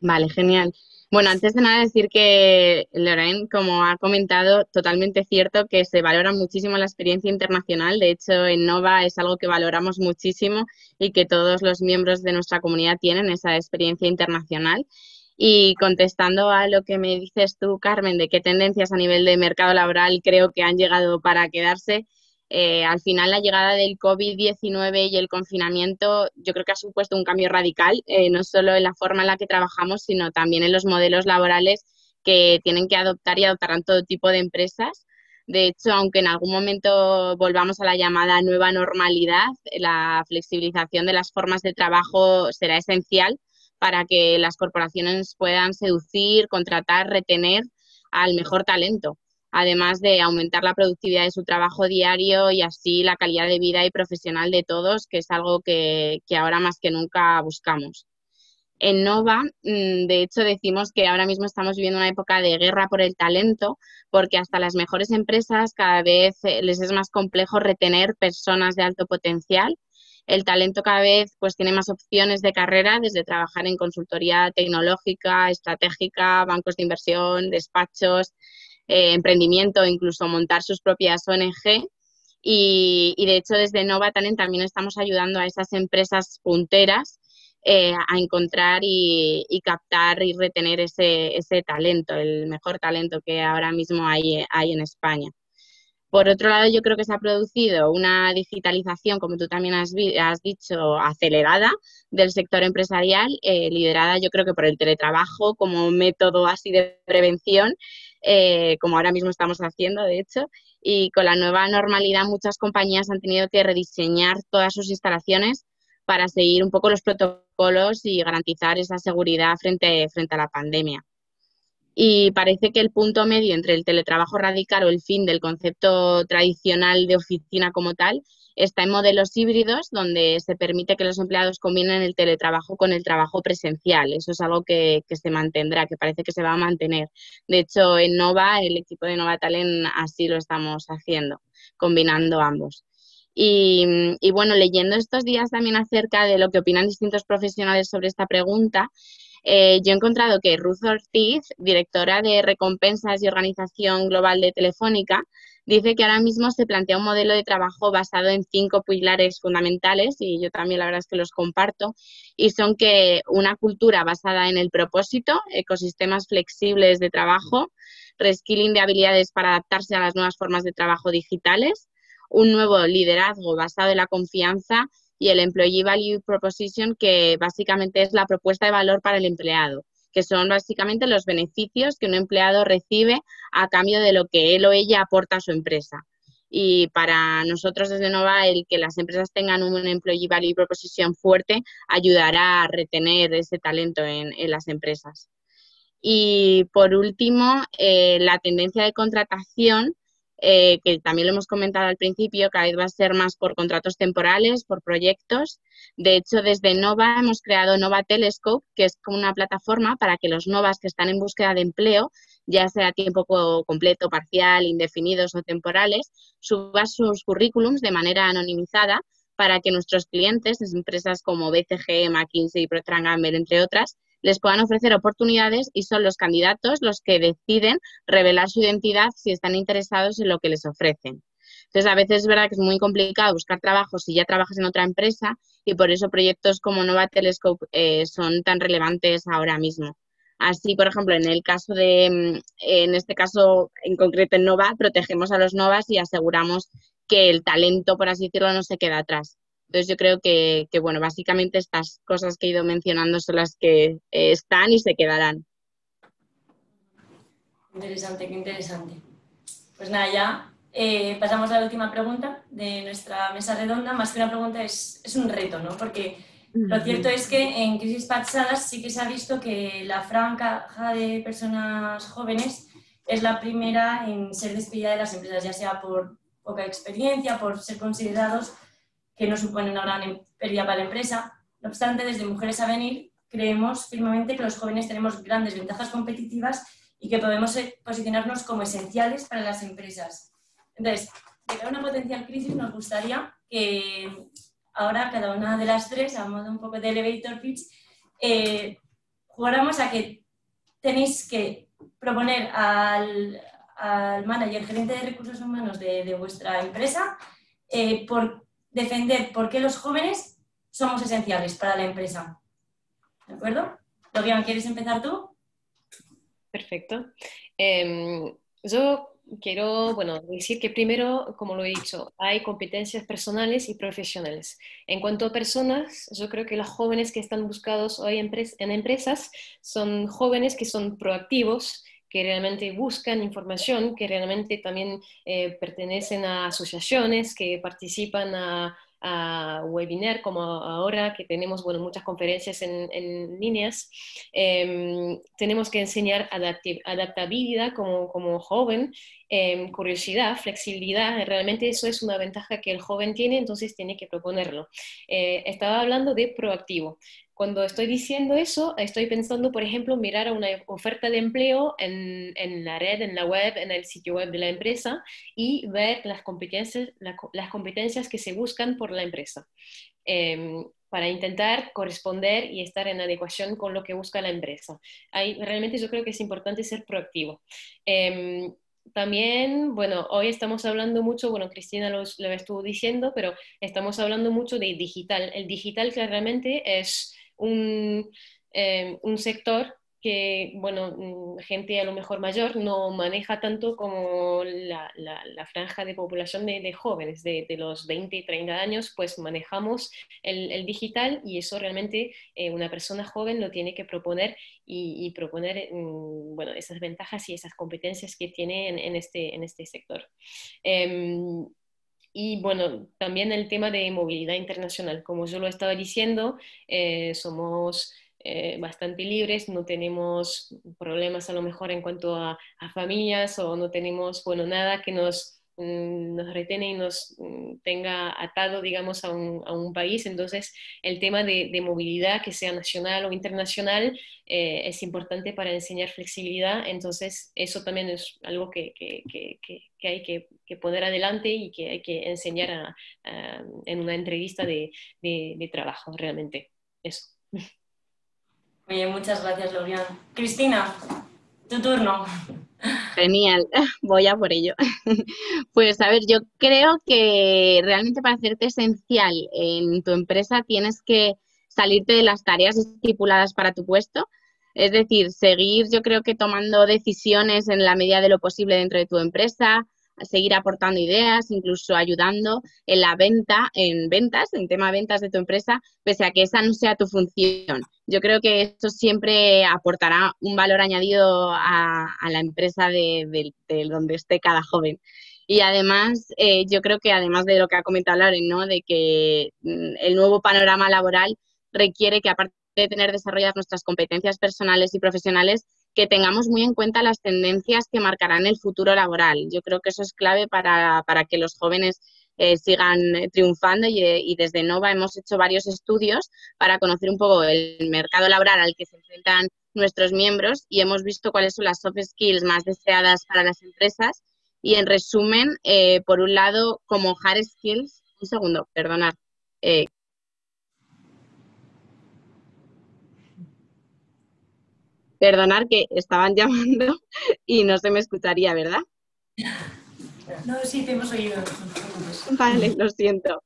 Vale, genial. Bueno, antes de nada decir que Lorraine, como ha comentado, totalmente cierto que se valora muchísimo la experiencia internacional. De hecho, en Nova es algo que valoramos muchísimo y que todos los miembros de nuestra comunidad tienen esa experiencia internacional. Y contestando a lo que me dices tú, Carmen, de qué tendencias a nivel de mercado laboral creo que han llegado para quedarse, eh, al final la llegada del COVID-19 y el confinamiento yo creo que ha supuesto un cambio radical, eh, no solo en la forma en la que trabajamos, sino también en los modelos laborales que tienen que adoptar y adoptarán todo tipo de empresas. De hecho, aunque en algún momento volvamos a la llamada nueva normalidad, la flexibilización de las formas de trabajo será esencial para que las corporaciones puedan seducir, contratar, retener al mejor talento, además de aumentar la productividad de su trabajo diario y así la calidad de vida y profesional de todos, que es algo que, ahora más que nunca buscamos. En Nova, mm, de hecho, decimos que ahora mismo estamos viviendo una época de guerra por el talento, porque hasta las mejores empresas cada vez eh, les es más complejo retener personas de alto potencial el talento cada vez pues tiene más opciones de carrera, desde trabajar en consultoría tecnológica, estratégica, bancos de inversión, despachos, eh, emprendimiento, incluso montar sus propias ONG. Y, de hecho desde Nova Talent también estamos ayudando a esas empresas punteras eh, a encontrar y, captar y retener ese, ese talento, el mejor talento que ahora mismo hay, hay en España. Por otro lado, yo creo que se ha producido una digitalización, como tú también has, dicho, acelerada del sector empresarial, eh, liderada yo creo que por el teletrabajo como método así de prevención, eh, como ahora mismo estamos haciendo, de hecho, y con la nueva normalidad muchas compañías han tenido que rediseñar todas sus instalaciones para seguir un poco los protocolos y garantizar esa seguridad frente, frente a la pandemia y parece que el punto medio entre el teletrabajo radical o el fin del concepto tradicional de oficina como tal está en modelos híbridos donde se permite que los empleados combinen el teletrabajo con el trabajo presencial. Eso es algo que, se mantendrá, que parece que se va a mantener. De hecho, en Nova, el equipo de Nova Talent así lo estamos haciendo, combinando ambos. Y, y bueno, leyendo estos días también acerca de lo que opinan distintos profesionales sobre esta pregunta, eh, yo he encontrado que Ruth Ortiz, directora de recompensas y organización global de Telefónica, dice que ahora mismo se plantea un modelo de trabajo basado en cinco pilares fundamentales, y yo también la verdad es que los comparto, y son que una cultura basada en el propósito, ecosistemas flexibles de trabajo, reskilling de habilidades para adaptarse a las nuevas formas de trabajo digitales, un nuevo liderazgo basado en la confianza y el Employee Value Proposition, que básicamente es la propuesta de valor para el empleado, que son básicamente los beneficios que un empleado recibe a cambio de lo que él o ella aporta a su empresa. Y para nosotros desde Nova, el que las empresas tengan un Employee Value Proposition fuerte ayudará a retener ese talento en, las empresas. Y por último, eh, la tendencia de contratación eh, que también lo hemos comentado al principio, cada vez va a ser más por contratos temporales, por proyectos. De hecho, desde Nova hemos creado Nova Telescope, que es como una plataforma para que los Novas que están en búsqueda de empleo, ya sea a tiempo completo, parcial, indefinidos o temporales, suban sus currículums de manera anonimizada para que nuestros clientes, empresas como BCG, McKinsey, Procter Gamble, entre otras, les puedan ofrecer oportunidades y son los candidatos los que deciden revelar su identidad si están interesados en lo que les ofrecen. Entonces, a veces es verdad que es muy complicado buscar trabajo si ya trabajas en otra empresa y por eso proyectos como Nova Telescope eh, son tan relevantes ahora mismo. Así, por ejemplo, en el caso de, mm, en este caso en concreto en Nova, protegemos a los Novas y aseguramos que el talento, por así decirlo, no se queda atrás. Entonces yo creo que, bueno, básicamente estas cosas que he ido mencionando son las que eh, están y se quedarán. Interesante, qué interesante. Pues nada, ya eh, pasamos a la última pregunta de nuestra mesa redonda. Más que una pregunta, es, es un reto, ¿no? Porque lo cierto es que en crisis pasadas sí que se ha visto que la franja de personas jóvenes es la primera en ser despedida de las empresas, ya sea por poca experiencia, por ser considerados que no suponen una gran pérdida para la empresa. No obstante, desde Mujeres a Venir creemos firmemente que los jóvenes tenemos grandes ventajas competitivas y que podemos posicionarnos como esenciales para las empresas. Entonces, de una potencial crisis, nos gustaría que ahora cada una de las tres, a modo un poco de elevator pitch, eh, jugáramos a que tenéis que proponer al, al manager, gerente de recursos humanos de, vuestra empresa, eh, por defender por qué los jóvenes somos esenciales para la empresa. ¿De acuerdo? Dorian, ¿quieres empezar tú? Perfecto. Em, yo quiero, bueno, decir que primero, como lo he dicho, hay competencias personales y profesionales. En cuanto a personas, yo creo que los jóvenes que están buscados hoy en empresas son jóvenes que son proactivos, que realmente buscan información, que realmente también eh, pertenecen a asociaciones, que participan a, a webinar, como ahora que tenemos bueno, muchas conferencias en, en líneas, em, tenemos que enseñar adaptabilidad como, como joven, em, curiosidad, flexibilidad, realmente eso es una ventaja que el joven tiene, entonces tiene que proponerlo. Eh, estaba hablando de proactivo. Cuando estoy diciendo eso, estoy pensando, por ejemplo, mirar a una oferta de empleo en, en, la red, en la web, en el sitio web de la empresa y ver las competencias, las competencias que se buscan por la empresa. Em, para intentar corresponder y estar en adecuación con lo que busca la empresa. Ahí, realmente yo creo que es importante ser proactivo. Em, también, bueno, hoy estamos hablando mucho, bueno, Cristina lo, lo, estuvo diciendo, pero estamos hablando mucho de digital. El digital claramente es un, eh, un sector que, bueno, mm, gente a lo mejor mayor no maneja tanto como la, la, franja de población de, jóvenes, de, los 20, 30 años, pues manejamos el, digital y eso realmente eh, una persona joven lo tiene que proponer y, proponer, mm, bueno, esas ventajas y esas competencias que tiene en, en este, en este sector. Em, y bueno, también el tema de movilidad internacional. Como yo lo estaba diciendo, eh, somos eh, bastante libres, no tenemos problemas a lo mejor en cuanto a, familias o no tenemos, bueno, nada que nos nos retiene y nos mm, tenga atado, digamos, a un, a un país. Entonces, el tema de, de, movilidad, que sea nacional o internacional, eh, es importante para enseñar flexibilidad. Entonces, eso también es algo que, que, que, que hay que, poner adelante y que hay que enseñar en una entrevista de, de, de trabajo, realmente. Eso. Oye, muchas gracias, Lorian. Cristina, tu turno. Genial, voy a por ello. Pues a ver, yo creo que realmente para hacerte esencial en tu empresa tienes que salirte de las tareas estipuladas para tu puesto. Es decir, seguir yo creo que tomando decisiones en la medida de lo posible dentro de tu empresa, seguir aportando ideas, incluso ayudando en la venta, en ventas, en tema de ventas de tu empresa, pese a que esa no sea tu función. Yo creo que eso siempre aportará un valor añadido a, la empresa de, donde esté cada joven. Y además, eh, yo creo que además de lo que ha comentado Lauren, ¿no? de que mm, el nuevo panorama laboral requiere que aparte de tener desarrolladas nuestras competencias personales y profesionales, que tengamos muy en cuenta las tendencias que marcarán el futuro laboral. Yo creo que eso es clave para, que los jóvenes eh, sigan triunfando y, desde Nova hemos hecho varios estudios para conocer un poco el mercado laboral al que se enfrentan nuestros miembros y hemos visto cuáles son las soft skills más deseadas para las empresas. Y en resumen, eh, por un lado, como hard skills, un segundo, perdonad, eh, Perdonar que estaban llamando y no se me escucharía, ¿verdad? No, sí, te hemos oído. Vale, lo siento.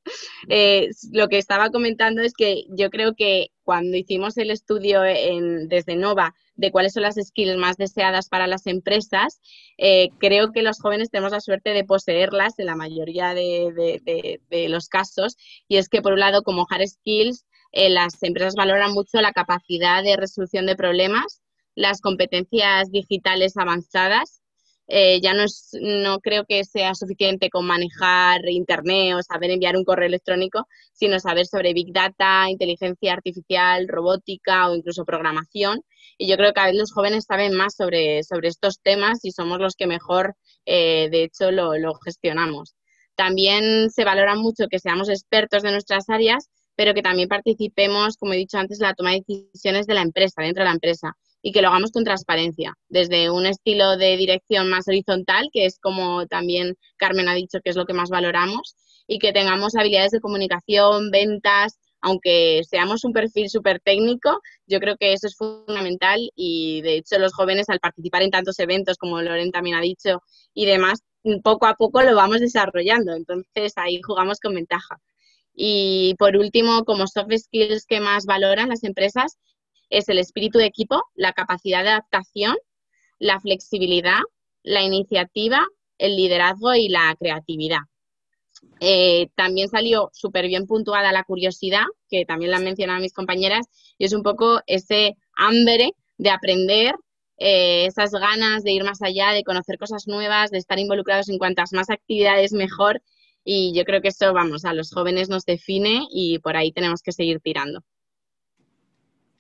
Eh, lo que estaba comentando es que yo creo que cuando hicimos el estudio en, desde Nova de cuáles son las skills más deseadas para las empresas, eh, creo que los jóvenes tenemos la suerte de poseerlas en la mayoría de, los casos. Y es que, por un lado, como hard skills, eh, las empresas valoran mucho la capacidad de resolución de problemas, las competencias digitales avanzadas. Eh, ya no, es, no creo que sea suficiente con manejar Internet o saber enviar un correo electrónico, sino saber sobre Big Data, inteligencia artificial, robótica o incluso programación. Y yo creo que a veces los jóvenes saben más sobre, sobre estos temas y somos los que mejor, eh, de hecho, lo, lo gestionamos. También se valora mucho que seamos expertos de nuestras áreas, pero que también participemos, como he dicho antes, en la toma de decisiones de la empresa, dentro de la empresa, y que lo hagamos con transparencia, desde un estilo de dirección más horizontal, que es como también Carmen ha dicho que es lo que más valoramos, y que tengamos habilidades de comunicación, ventas, aunque seamos un perfil súper técnico, yo creo que eso es fundamental y de hecho los jóvenes al participar en tantos eventos como Loren también ha dicho y demás, poco a poco lo vamos desarrollando, entonces ahí jugamos con ventaja. Y por último, como soft skills que más valoran las empresas, es el espíritu de equipo, la capacidad de adaptación, la flexibilidad, la iniciativa, el liderazgo y la creatividad. Eh, también salió súper bien puntuada la curiosidad, que también la han mencionado mis compañeras, y es un poco ese hambre de aprender eh, esas ganas de ir más allá, de conocer cosas nuevas, de estar involucrados en cuantas más actividades mejor. Y yo creo que eso, vamos, a los jóvenes nos define y por ahí tenemos que seguir tirando.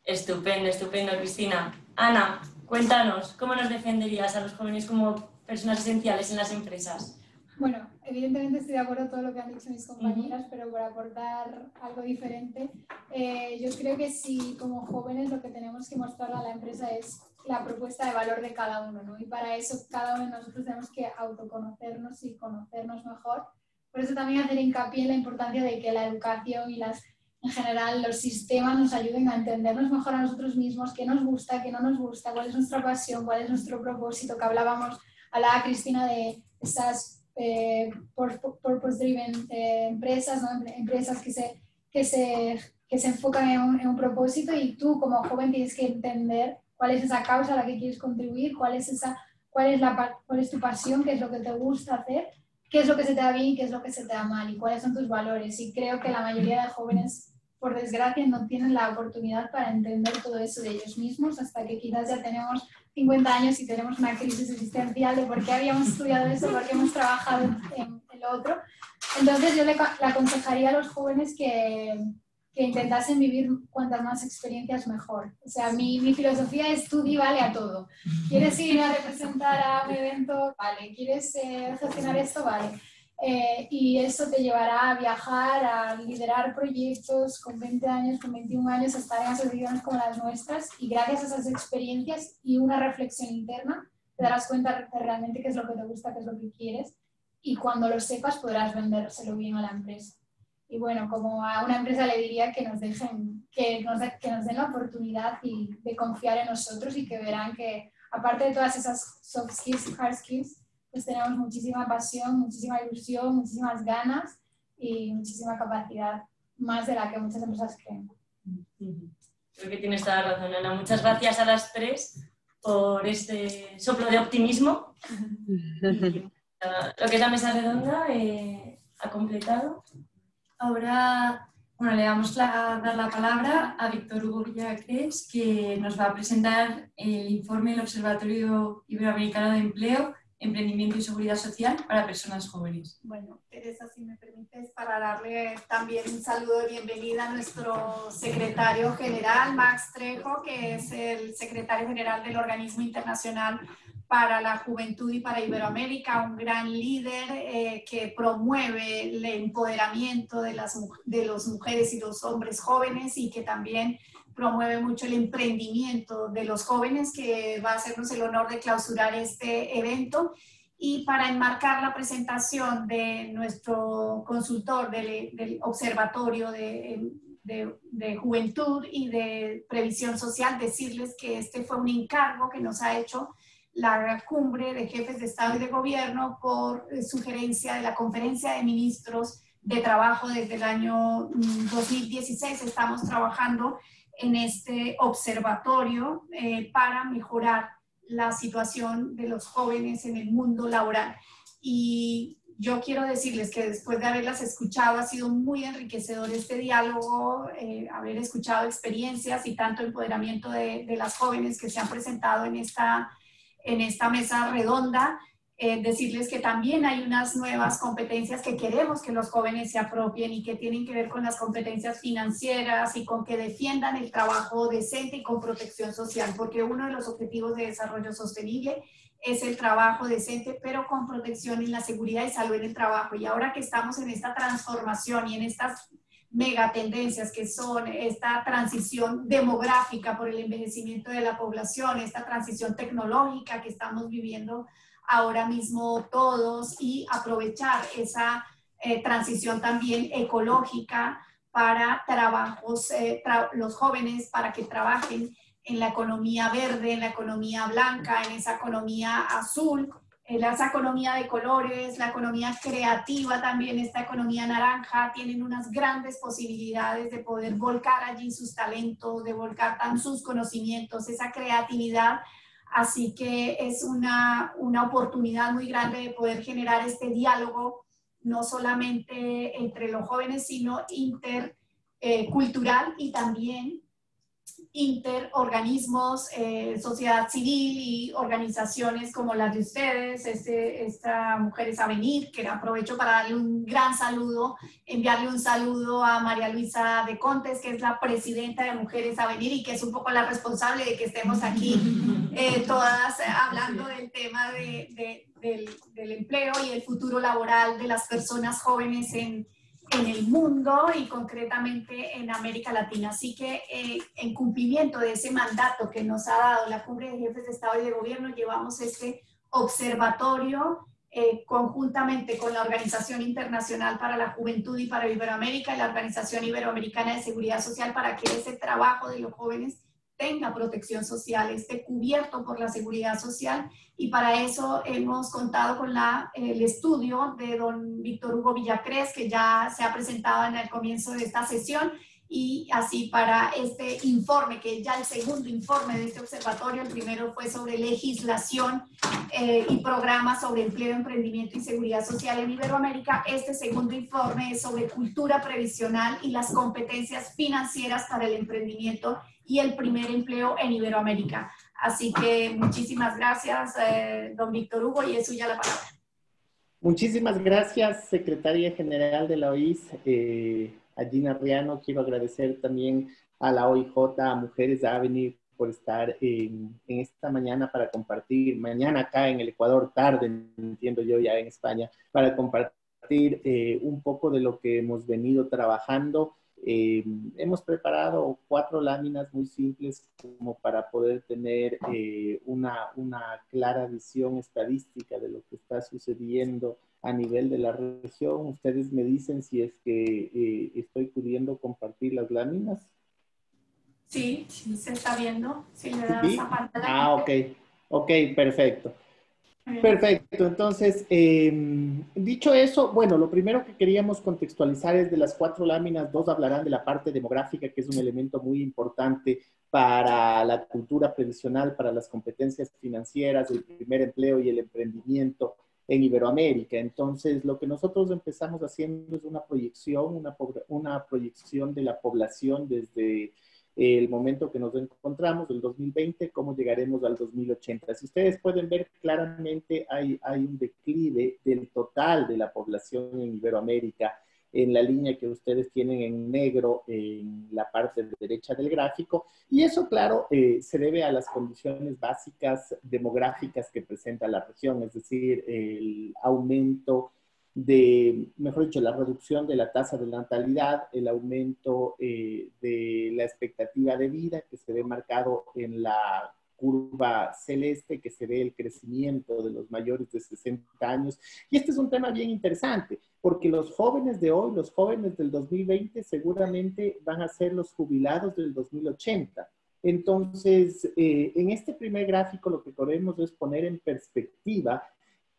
Estupendo, estupendo, Cristina. Ana, cuéntanos, ¿cómo nos defenderías a los jóvenes como personas esenciales en las empresas? Bueno, evidentemente estoy de acuerdo con todo lo que han dicho mis compañeras, pero por aportar algo diferente, eh, yo creo que si como jóvenes lo que tenemos que mostrar a la empresa es la propuesta de valor de cada uno, ¿no? Y para eso cada uno de nosotros tenemos que autoconocernos y conocernos mejor. Por eso también hacer hincapié en la importancia de que la educación y las, en general los sistemas nos ayuden a entendernos mejor a nosotros mismos, qué nos gusta, qué no nos gusta, cuál es nuestra pasión, cuál es nuestro propósito, que hablábamos, hablaba Cristina de esas eh, purpose-driven eh, empresas, ¿no? empresas que se, que se, que se enfocan en un, en un propósito y tú como joven tienes que entender cuál es esa causa a la que quieres contribuir, cuál es, esa, cuál es, la, cuál es tu pasión, qué es lo que te gusta hacer, qué es lo que se te da bien qué es lo que se te da mal y cuáles son tus valores. Y creo que la mayoría de jóvenes, por desgracia, no tienen la oportunidad para entender todo eso de ellos mismos hasta que quizás ya tenemos 50 años y tenemos una crisis existencial de por qué habíamos estudiado eso, por qué hemos trabajado en, el otro. Entonces yo le, le aconsejaría a los jóvenes que, que intentasen vivir cuantas más experiencias mejor. O sea, mi, mi filosofía es tú vale a todo. ¿Quieres ir a representar a un evento? Vale. ¿Quieres eh, gestionar esto? Vale. Eh, y eso te llevará a viajar, a liderar proyectos con 20 años, con 21 años, a estar en asociaciones como las nuestras y gracias a esas experiencias y una reflexión interna te darás cuenta de realmente qué es lo que te gusta, qué es lo que quieres y cuando lo sepas podrás vendérselo bien a la empresa. Y bueno, como a una empresa le diría que nos dejen, que nos, que nos den la oportunidad y de confiar en nosotros y que verán que aparte de todas esas soft skills, hard skills, pues tenemos muchísima pasión, muchísima ilusión, muchísimas ganas y muchísima capacidad, más de la que muchas empresas creen. Creo que tienes toda la razón, Ana. Muchas gracias a las tres por este soplo de optimismo. lo que es la mesa redonda eh, ha completado. Ahora bueno, le vamos a dar la palabra a Víctor Hugo Villacres, que nos va a presentar el informe del Observatorio Iberoamericano de Empleo, Emprendimiento y Seguridad Social para Personas Jóvenes. Bueno, Teresa, si me permites, para darle también un saludo de bienvenida a nuestro secretario general, Max Trejo, que es el secretario general del Organismo Internacional para la juventud y para Iberoamérica, un gran líder eh, que promueve el empoderamiento de las de los mujeres y los hombres jóvenes y que también promueve mucho el emprendimiento de los jóvenes, que va a hacernos el honor de clausurar este evento. Y para enmarcar la presentación de nuestro consultor del, del Observatorio de, de, de, Juventud y de Previsión Social, decirles que este fue un encargo que nos ha hecho la cumbre de jefes de Estado y de Gobierno por eh, sugerencia de la Conferencia de Ministros de Trabajo desde el año 2016. Mm, Estamos trabajando en este observatorio eh, para mejorar la situación de los jóvenes en el mundo laboral. Y yo quiero decirles que después de haberlas escuchado ha sido muy enriquecedor este diálogo, eh, haber escuchado experiencias y tanto empoderamiento de, de, las jóvenes que se han presentado en esta, en esta mesa redonda. Eh, decirles que también hay unas nuevas competencias que queremos que los jóvenes se apropien y que tienen que ver con las competencias financieras y con que defiendan el trabajo decente y con protección social, porque uno de los objetivos de desarrollo sostenible es el trabajo decente, pero con protección en la seguridad y salud en el trabajo. Y ahora que estamos en esta transformación y en estas megatendencias que son esta transición demográfica por el envejecimiento de la población, esta transición tecnológica que estamos viviendo ahora mismo todos y aprovechar esa eh, transición también ecológica para trabajos, eh, los jóvenes para que trabajen en la economía verde, en la economía blanca, en esa economía azul, esa economía de colores, la economía creativa también, esta economía naranja, tienen unas grandes posibilidades de poder volcar allí sus talentos, de volcar tan sus conocimientos, esa creatividad. Así que es una, una oportunidad muy grande de poder generar este diálogo, no solamente entre los jóvenes, sino intercultural y también interorganismos, eh, sociedad civil y organizaciones como las de ustedes, este, esta Mujeres Avenir, que aprovecho para darle un gran saludo, enviarle un saludo a María Luisa de Contes, que es la presidenta de Mujeres Avenir y que es un poco la responsable de que estemos aquí eh, todas hablando del tema de, del, del empleo y el futuro laboral de las personas jóvenes en en el mundo y concretamente en América Latina. Así que eh, en cumplimiento de ese mandato que nos ha dado la Cumbre de Jefes de Estado y de Gobierno, llevamos este observatorio eh, conjuntamente con la Organización Internacional para la Juventud y para Iberoamérica y la Organización Iberoamericana de Seguridad Social para que ese trabajo de los jóvenes tenga protección social, esté cubierto por la seguridad social. Y para eso hemos contado con la, el estudio de don Víctor Hugo Villacrés que ya se ha presentado en el comienzo de esta sesión. Y así para este informe, que es ya el segundo informe de este observatorio, el primero fue sobre legislación eh, y programas sobre empleo, emprendimiento y seguridad social en Iberoamérica, este segundo informe es sobre cultura previsional y las competencias financieras para el emprendimiento y el primer empleo en Iberoamérica. Así que muchísimas gracias, eh, don Víctor Hugo, y es suya la palabra. Muchísimas gracias, secretaria general de la OIS, eh, a Gina Riano. Quiero agradecer también a la OIJ, a Mujeres Avenir, por estar en, en, esta mañana para compartir, mañana acá en el Ecuador, tarde, entiendo yo ya en España, para compartir eh, un poco de lo que hemos venido trabajando eh, hemos preparado cuatro láminas muy simples como para poder tener eh, una, una, clara visión estadística de lo que está sucediendo a nivel de la región. Ustedes me dicen si es que eh, estoy pudiendo compartir las láminas. Sí, sí se está viendo. Si le das ¿Sí? Ah, ok. Ok, perfecto. Perfecto, entonces, eh, dicho eso, bueno, lo primero que queríamos contextualizar es de las cuatro láminas, dos hablarán de la parte demográfica, que es un elemento muy importante para la cultura previsional, para las competencias financieras, el primer empleo y el emprendimiento en Iberoamérica. Entonces, lo que nosotros empezamos haciendo es una proyección, una, una proyección de la población desde el momento que nos encontramos, el 2020, cómo llegaremos al 2080. Si ustedes pueden ver claramente, hay, hay un declive del total de la población en Iberoamérica en la línea que ustedes tienen en negro en la parte derecha del gráfico. Y eso, claro, eh, se debe a las condiciones básicas demográficas que presenta la región, es decir, el aumento de, mejor dicho, la reducción de la tasa de natalidad, el aumento eh, de la expectativa de vida que se ve marcado en la curva celeste, que se ve el crecimiento de los mayores de 60 años. Y este es un tema bien interesante, porque los jóvenes de hoy, los jóvenes del 2020, seguramente van a ser los jubilados del 2080. Entonces, eh, en este primer gráfico lo que queremos es poner en perspectiva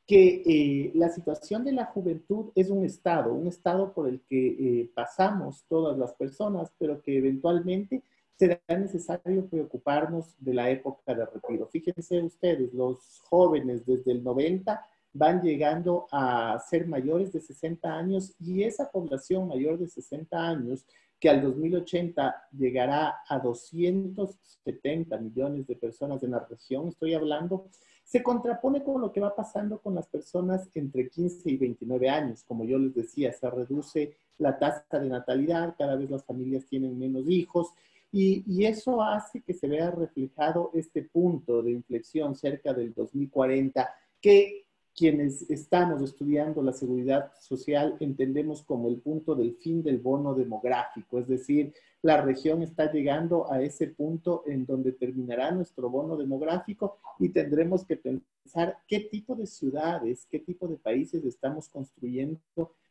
que eh, la situación de la juventud es un estado, un estado por el que eh, pasamos todas las personas, pero que eventualmente será necesario preocuparnos de la época de retiro. Fíjense ustedes, los jóvenes desde el 90 van llegando a ser mayores de 60 años y esa población mayor de 60 años que al 2080 llegará a 270 millones de personas en la región, estoy hablando, se contrapone con lo que va pasando con las personas entre 15 y 29 años. Como yo les decía, se reduce la tasa de natalidad, cada vez las familias tienen menos hijos y, y, eso hace que se vea reflejado este punto de inflexión cerca del 2040 que quienes estamos estudiando la seguridad social entendemos como el punto del fin del bono demográfico, es decir, la región está llegando a ese punto en donde terminará nuestro bono demográfico y tendremos que pensar qué tipo de ciudades, qué tipo de países estamos construyendo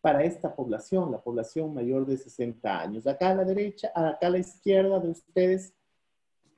para esta población, la población mayor de 60 años. Acá a la derecha, acá a la izquierda de ustedes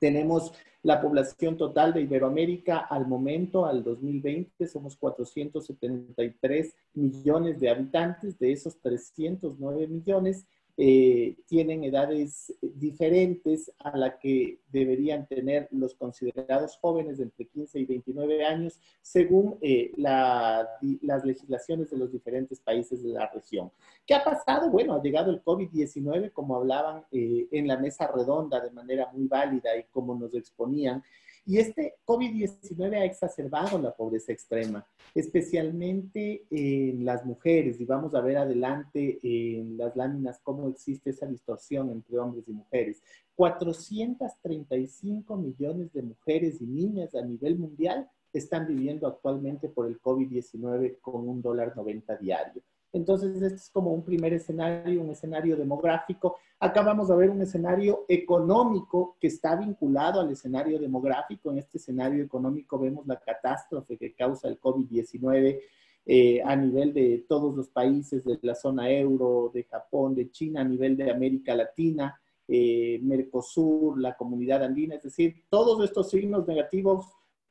tenemos la población total de Iberoamérica al momento, al 2020, somos 473 millones de habitantes. De esos 309 millones, eh, tienen edades diferentes a la que deberían tener los considerados jóvenes de entre 15 y 29 años, según eh, las legislaciones de los diferentes países de la región. ¿Qué ha pasado? Bueno, ha llegado el COVID-19, como hablaban eh, en la mesa redonda de manera muy válida y como nos exponían, y este COVID-19 ha exacerbado la pobreza extrema, especialmente en las mujeres. Y vamos a ver adelante en las láminas cómo existe esa distorsión entre hombres y mujeres. 435 millones de mujeres y niñas a nivel mundial están viviendo actualmente por el COVID-19 con un dólar 90 diario. Entonces, este es como un primer escenario, un escenario demográfico. Acá vamos a ver un escenario económico que está vinculado al escenario demográfico. En este escenario económico vemos la catástrofe que causa el COVID-19 eh, a nivel de todos los países de la zona euro, de Japón, de China, a nivel de América Latina, eh, Mercosur, la comunidad andina. Es decir, todos estos signos negativos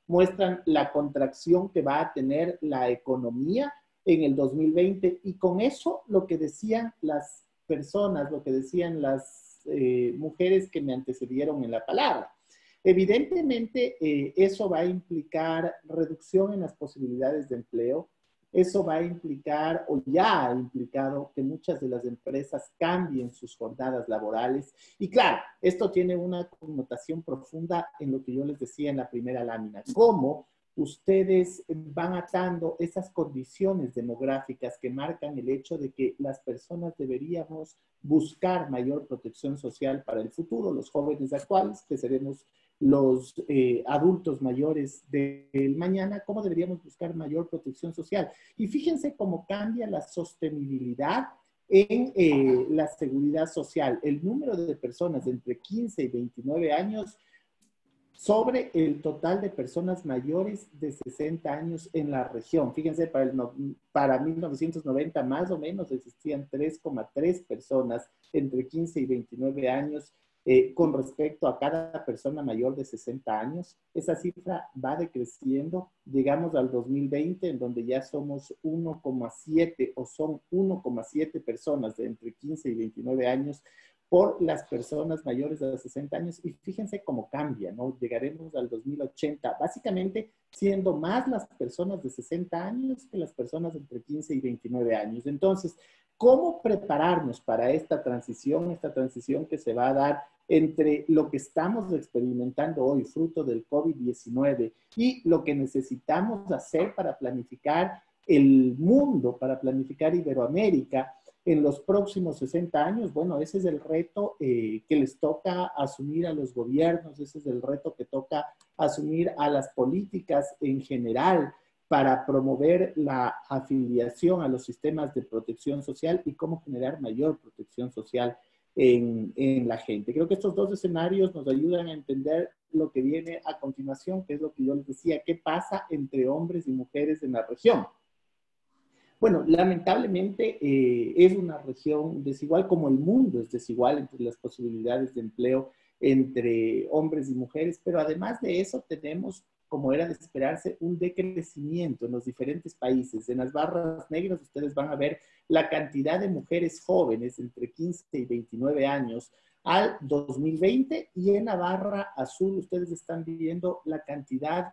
muestran la contracción que va a tener la economía en el 2020 y con eso lo que decían las personas, lo que decían las eh, mujeres que me antecedieron en la palabra. Evidentemente, eh, eso va a implicar reducción en las posibilidades de empleo, eso va a implicar o ya ha implicado que muchas de las empresas cambien sus jornadas laborales. Y claro, esto tiene una connotación profunda en lo que yo les decía en la primera lámina, cómo ustedes van atando esas condiciones demográficas que marcan el hecho de que las personas deberíamos buscar mayor protección social para el futuro, los jóvenes actuales, que seremos los eh, adultos mayores del mañana, cómo deberíamos buscar mayor protección social. Y fíjense cómo cambia la sostenibilidad en eh, la seguridad social. El número de personas entre 15 y 29 años sobre el total de personas mayores de 60 años en la región. Fíjense, para, el, para 1990 más o menos existían 3,3 personas entre 15 y 29 años eh, con respecto a cada persona mayor de 60 años. Esa cifra va decreciendo. Llegamos al 2020 en donde ya somos 1,7 o son 1,7 personas de entre 15 y 29 años por las personas mayores de 60 años y fíjense cómo cambia, ¿no? Llegaremos al 2080, básicamente siendo más las personas de 60 años que las personas entre 15 y 29 años. Entonces, ¿cómo prepararnos para esta transición, esta transición que se va a dar entre lo que estamos experimentando hoy, fruto del COVID-19, y lo que necesitamos hacer para planificar el mundo, para planificar Iberoamérica? En los próximos 60 años, bueno, ese es el reto eh, que les toca asumir a los gobiernos, ese es el reto que toca asumir a las políticas en general para promover la afiliación a los sistemas de protección social y cómo generar mayor protección social en, en la gente. Creo que estos dos escenarios nos ayudan a entender lo que viene a continuación, que es lo que yo les decía, qué pasa entre hombres y mujeres en la región. Bueno, lamentablemente eh, es una región desigual como el mundo es desigual entre las posibilidades de empleo entre hombres y mujeres, pero además de eso tenemos, como era de esperarse, un decrecimiento en los diferentes países. En las barras negras ustedes van a ver la cantidad de mujeres jóvenes entre 15 y 29 años al 2020 y en la barra azul ustedes están viendo la cantidad de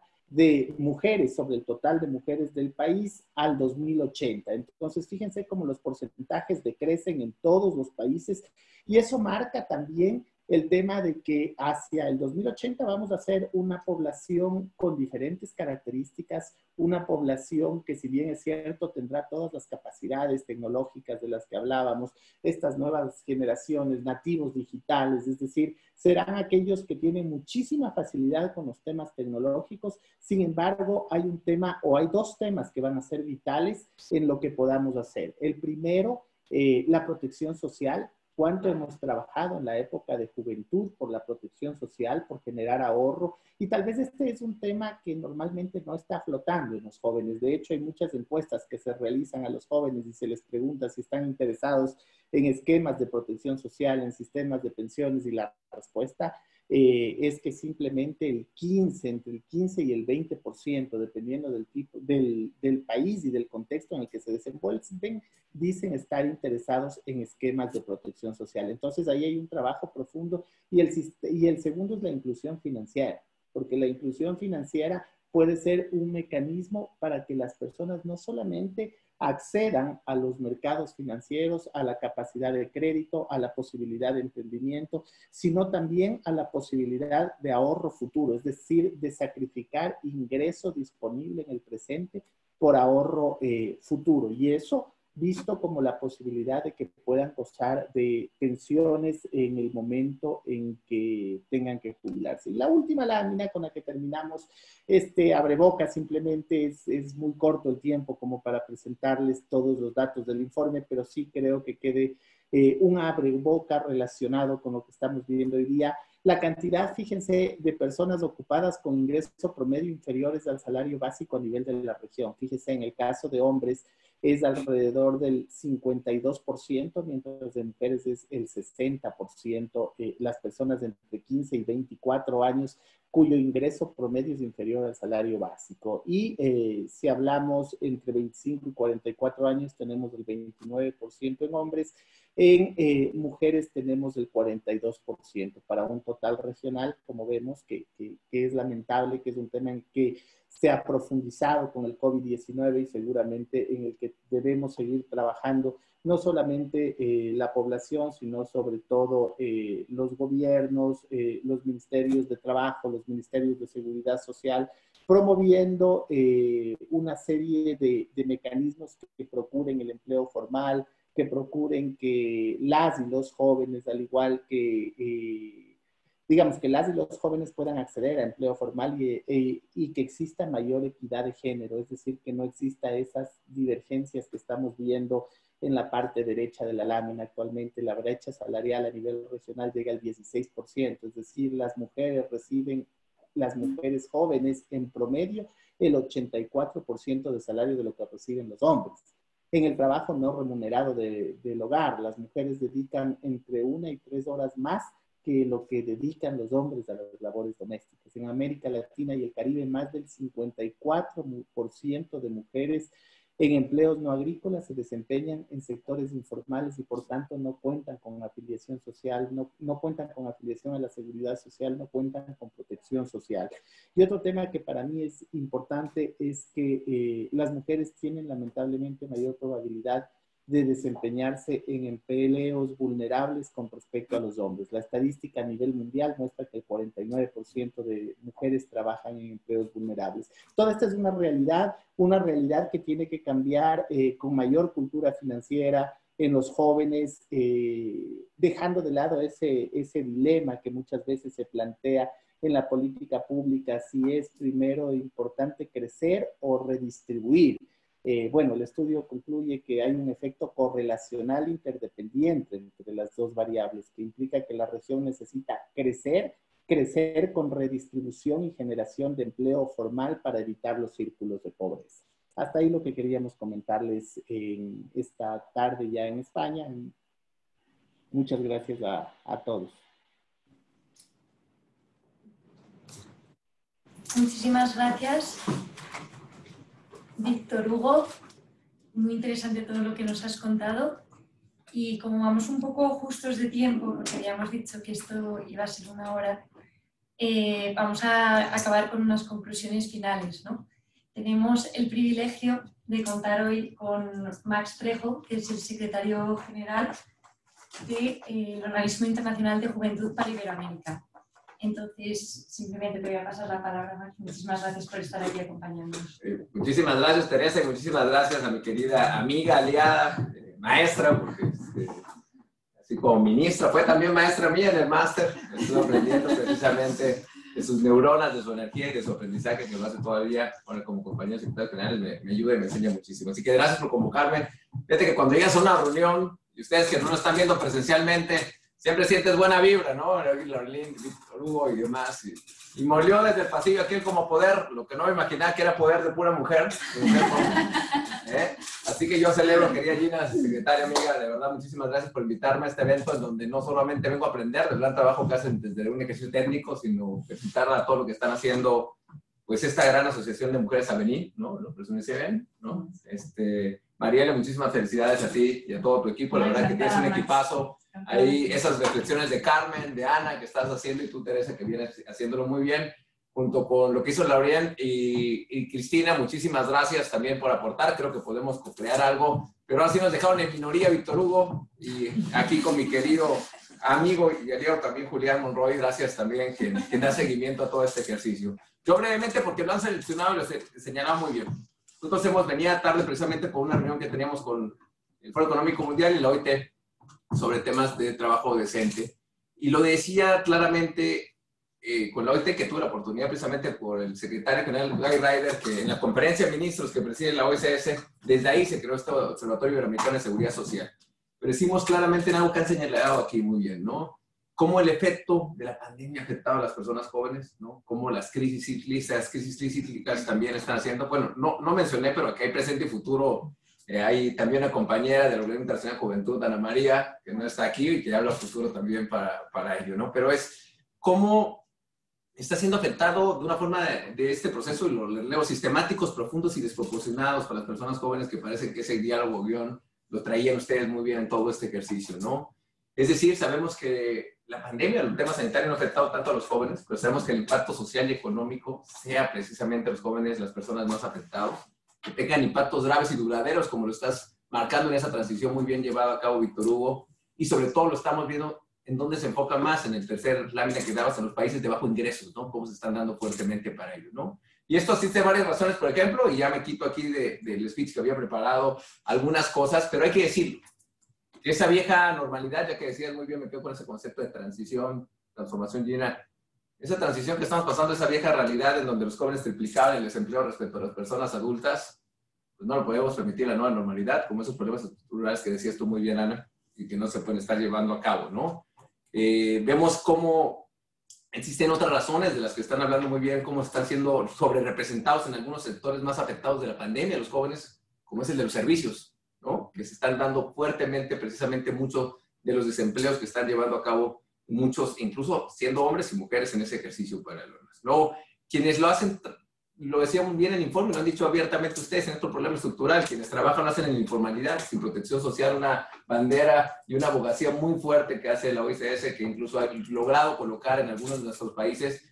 mujeres sobre el total de mujeres del país al 2080. Entonces, fíjense cómo los porcentajes decrecen en todos los países y eso marca también el tema de que hacia el 2080 vamos a ser una población con diferentes características, una población que si bien es cierto tendrá todas las capacidades tecnológicas de las que hablábamos, estas nuevas generaciones, nativos digitales, es decir, serán aquellos que tienen muchísima facilidad con los temas tecnológicos, sin embargo hay un tema o hay dos temas que van a ser vitales en lo que podamos hacer. El primero, eh, la protección social, cuánto hemos trabajado en la época de juventud por la protección social, por generar ahorro. Y tal vez este es un tema que normalmente no está flotando en los jóvenes. De hecho, hay muchas encuestas que se realizan a los jóvenes y se les pregunta si están interesados en esquemas de protección social, en sistemas de pensiones y la respuesta eh, es que simplemente el 15, entre el 15 y el 20%, dependiendo del tipo, del, del, país y del contexto en el que se desenvuelven, dicen estar interesados en esquemas de protección social. Entonces ahí hay un trabajo profundo y el, y el segundo es la inclusión financiera, porque la inclusión financiera puede ser un mecanismo para que las personas no solamente accedan a los mercados financieros, a la capacidad de crédito, a la posibilidad de emprendimiento, sino también a la posibilidad de ahorro futuro, es decir, de sacrificar ingreso disponible en el presente por ahorro eh, futuro. Y eso visto como la posibilidad de que puedan gozar de pensiones en el momento en que tengan que jubilarse. Y la última lámina con la que terminamos este abreboca simplemente es, es muy corto el tiempo como para presentarles todos los datos del informe, pero sí creo que quede eh, un abreboca relacionado con lo que estamos viviendo hoy día. La cantidad, fíjense, de personas ocupadas con ingresos promedio inferiores al salario básico a nivel de la región. Fíjense, en el caso de hombres, es alrededor del 52%, mientras en mujeres es el 60%, eh, las personas entre 15 y 24 años cuyo ingreso promedio es inferior al salario básico. Y eh, si hablamos entre 25 y 44 años, tenemos el 29% en hombres, en eh, mujeres tenemos el 42%, para un total regional, como vemos, que, que, es lamentable, que es un tema en que se ha profundizado con el COVID-19 y seguramente en el que debemos seguir trabajando, no solamente eh, la población, sino sobre todo eh, los gobiernos, los ministerios de trabajo, los ministerios de seguridad social, promoviendo una serie de, de mecanismos que procuren el empleo formal, que procuren que las y los jóvenes, al igual que digamos, que las y los jóvenes puedan acceder a empleo formal y, e, y, que exista mayor equidad de género, es decir, que no exista esas divergencias que estamos viendo en la parte derecha de la lámina actualmente. La brecha salarial a nivel regional llega al 16%, es decir, las mujeres reciben, las mujeres jóvenes en promedio, el 84% de salario de lo que reciben los hombres. En el trabajo no remunerado de, del hogar, las mujeres dedican entre una y tres horas más que lo que dedican los hombres a las labores domésticas. En América Latina y el Caribe, más del 54% de mujeres en empleos no agrícolas se desempeñan en sectores informales y por tanto no cuentan con afiliación social, no, no cuentan con afiliación a la seguridad social, no cuentan con protección social. Y otro tema que para mí es importante es que eh, las mujeres tienen lamentablemente mayor probabilidad de desempeñarse en empleos vulnerables con respecto a los hombres. La estadística a nivel mundial muestra que el 49% de mujeres trabajan en empleos vulnerables. Toda esta es una realidad, una realidad que tiene que cambiar eh, con mayor cultura financiera en los jóvenes, eh, dejando de lado ese, ese dilema que muchas veces se plantea en la política pública, si es primero importante crecer o redistribuir. Eh, bueno, el estudio concluye que hay un efecto correlacional interdependiente entre las dos variables, que implica que la región necesita crecer, crecer con redistribución y generación de empleo formal para evitar los círculos de pobreza. Hasta ahí lo que queríamos comentarles en esta tarde ya en España. Muchas gracias a, a todos. Muchísimas gracias. Víctor Hugo, muy interesante todo lo que nos has contado. Y como vamos un poco justos de tiempo, porque habíamos dicho que esto iba a ser una hora, eh, vamos a acabar con unas conclusiones finales. ¿no? Tenemos el privilegio de contar hoy con Max Trejo, que es el secretario general del eh, Organismo Internacional de Juventud para Iberoamérica. Entonces, simplemente te voy a pasar la palabra. Muchísimas gracias por estar aquí acompañándonos. Eh, muchísimas gracias, Teresa, y muchísimas gracias a mi querida amiga, aliada, eh, maestra, porque este, así como ministra, fue también maestra mía en el máster. Estuve aprendiendo precisamente de sus neuronas, de su energía y de su aprendizaje, que lo hace todavía, bueno, como compañero secretario general, me, me ayuda y me enseña muchísimo. Así que gracias por convocarme. Fíjate que cuando llegas a una reunión, y ustedes que no nos están viendo presencialmente, siempre sientes buena vibra, ¿no? Víctor Hugo y demás. Y, y, molió desde el pasillo aquí como poder, lo que no me imaginaba que era poder de pura mujer. De mujer ¿eh? Así que yo celebro, querida Gina, secretaria amiga, de verdad, muchísimas gracias por invitarme a este evento en donde no solamente vengo a aprender del gran trabajo que hacen desde un ejercicio técnico, sino felicitar a todo lo que están haciendo, pues esta gran asociación de mujeres Avenir, ¿no? Lo presume ven, ¿no? Este, Mariela, muchísimas felicidades a ti y a todo tu equipo, la verdad que tienes un equipazo. Ahí esas reflexiones de Carmen, de Ana que estás haciendo y tú, Teresa, que vienes haciéndolo muy bien, junto con lo que hizo Laurien y, y Cristina, muchísimas gracias también por aportar. Creo que podemos crear algo, pero así nos dejaron en minoría Víctor Hugo y aquí con mi querido amigo y aliado también Julián Monroy, gracias también, quien, quien da seguimiento a todo este ejercicio. Yo brevemente, porque lo han seleccionado y lo señalaba muy bien. Nosotros hemos venido tarde precisamente por una reunión que teníamos con el Foro Económico Mundial y la OIT sobre temas de trabajo decente. Y lo decía claramente eh, con la OIT que tuve la oportunidad precisamente por el secretario general Guy Ryder, que en la conferencia de ministros que preside la OSS, desde ahí se creó este Observatorio Iberoamericano de Seguridad Social. Pero decimos claramente en algo que han señalado aquí muy bien, ¿no? Cómo el efecto de la pandemia ha afectado a las personas jóvenes, ¿no? Cómo las crisis cíclicas, crisis cíclicas también están haciendo, bueno, no, no mencioné, pero aquí hay presente y futuro eh, hay también una compañera de la Organización Internacional de Juventud, Ana María, que no está aquí y que habla futuro también para, para ello, ¿no? Pero es cómo está siendo afectado de una forma de, de este proceso, y lo leo, sistemáticos, profundos y desproporcionados para las personas jóvenes que parece que ese diálogo guion lo traían ustedes muy bien en todo este ejercicio, ¿no? Es decir, sabemos que la pandemia, el tema sanitario no ha afectado tanto a los jóvenes, pero sabemos que el impacto social y económico sea precisamente los jóvenes las personas más afectadas que tengan impactos graves y duraderos, como lo estás marcando en esa transición muy bien llevada a cabo, Víctor Hugo, y sobre todo lo estamos viendo en dónde se enfoca más, en el tercer lámina que dabas en los países de bajo ingresos, ¿no? Cómo se están dando fuertemente para ello, ¿no? Y esto existe varias razones, por ejemplo, y ya me quito aquí de, del speech que había preparado algunas cosas, pero hay que decir que esa vieja normalidad, ya que decías muy bien, me quedo con ese concepto de transición, transformación llena, esa transición que estamos pasando, esa vieja realidad en donde los jóvenes triplicaban el desempleo respecto a las personas adultas, pues no lo podemos permitir la nueva normalidad, como esos problemas estructurales que decías tú muy bien, Ana, y que no se pueden estar llevando a cabo, ¿no? Eh, vemos cómo existen otras razones de las que están hablando muy bien, cómo están siendo sobre representados en algunos sectores más afectados de la pandemia, los jóvenes, como es el de los servicios, ¿no? Que se están dando fuertemente precisamente mucho de los desempleos que están llevando a cabo muchos, incluso siendo hombres y mujeres en ese ejercicio para el Luego, quienes lo hacen, lo decía muy bien en el informe, lo han dicho abiertamente ustedes en otro problema estructural, quienes trabajan lo hacen en informalidad, sin protección social, una bandera y una abogacía muy fuerte que hace la OICS, que incluso ha logrado colocar en algunos de nuestros países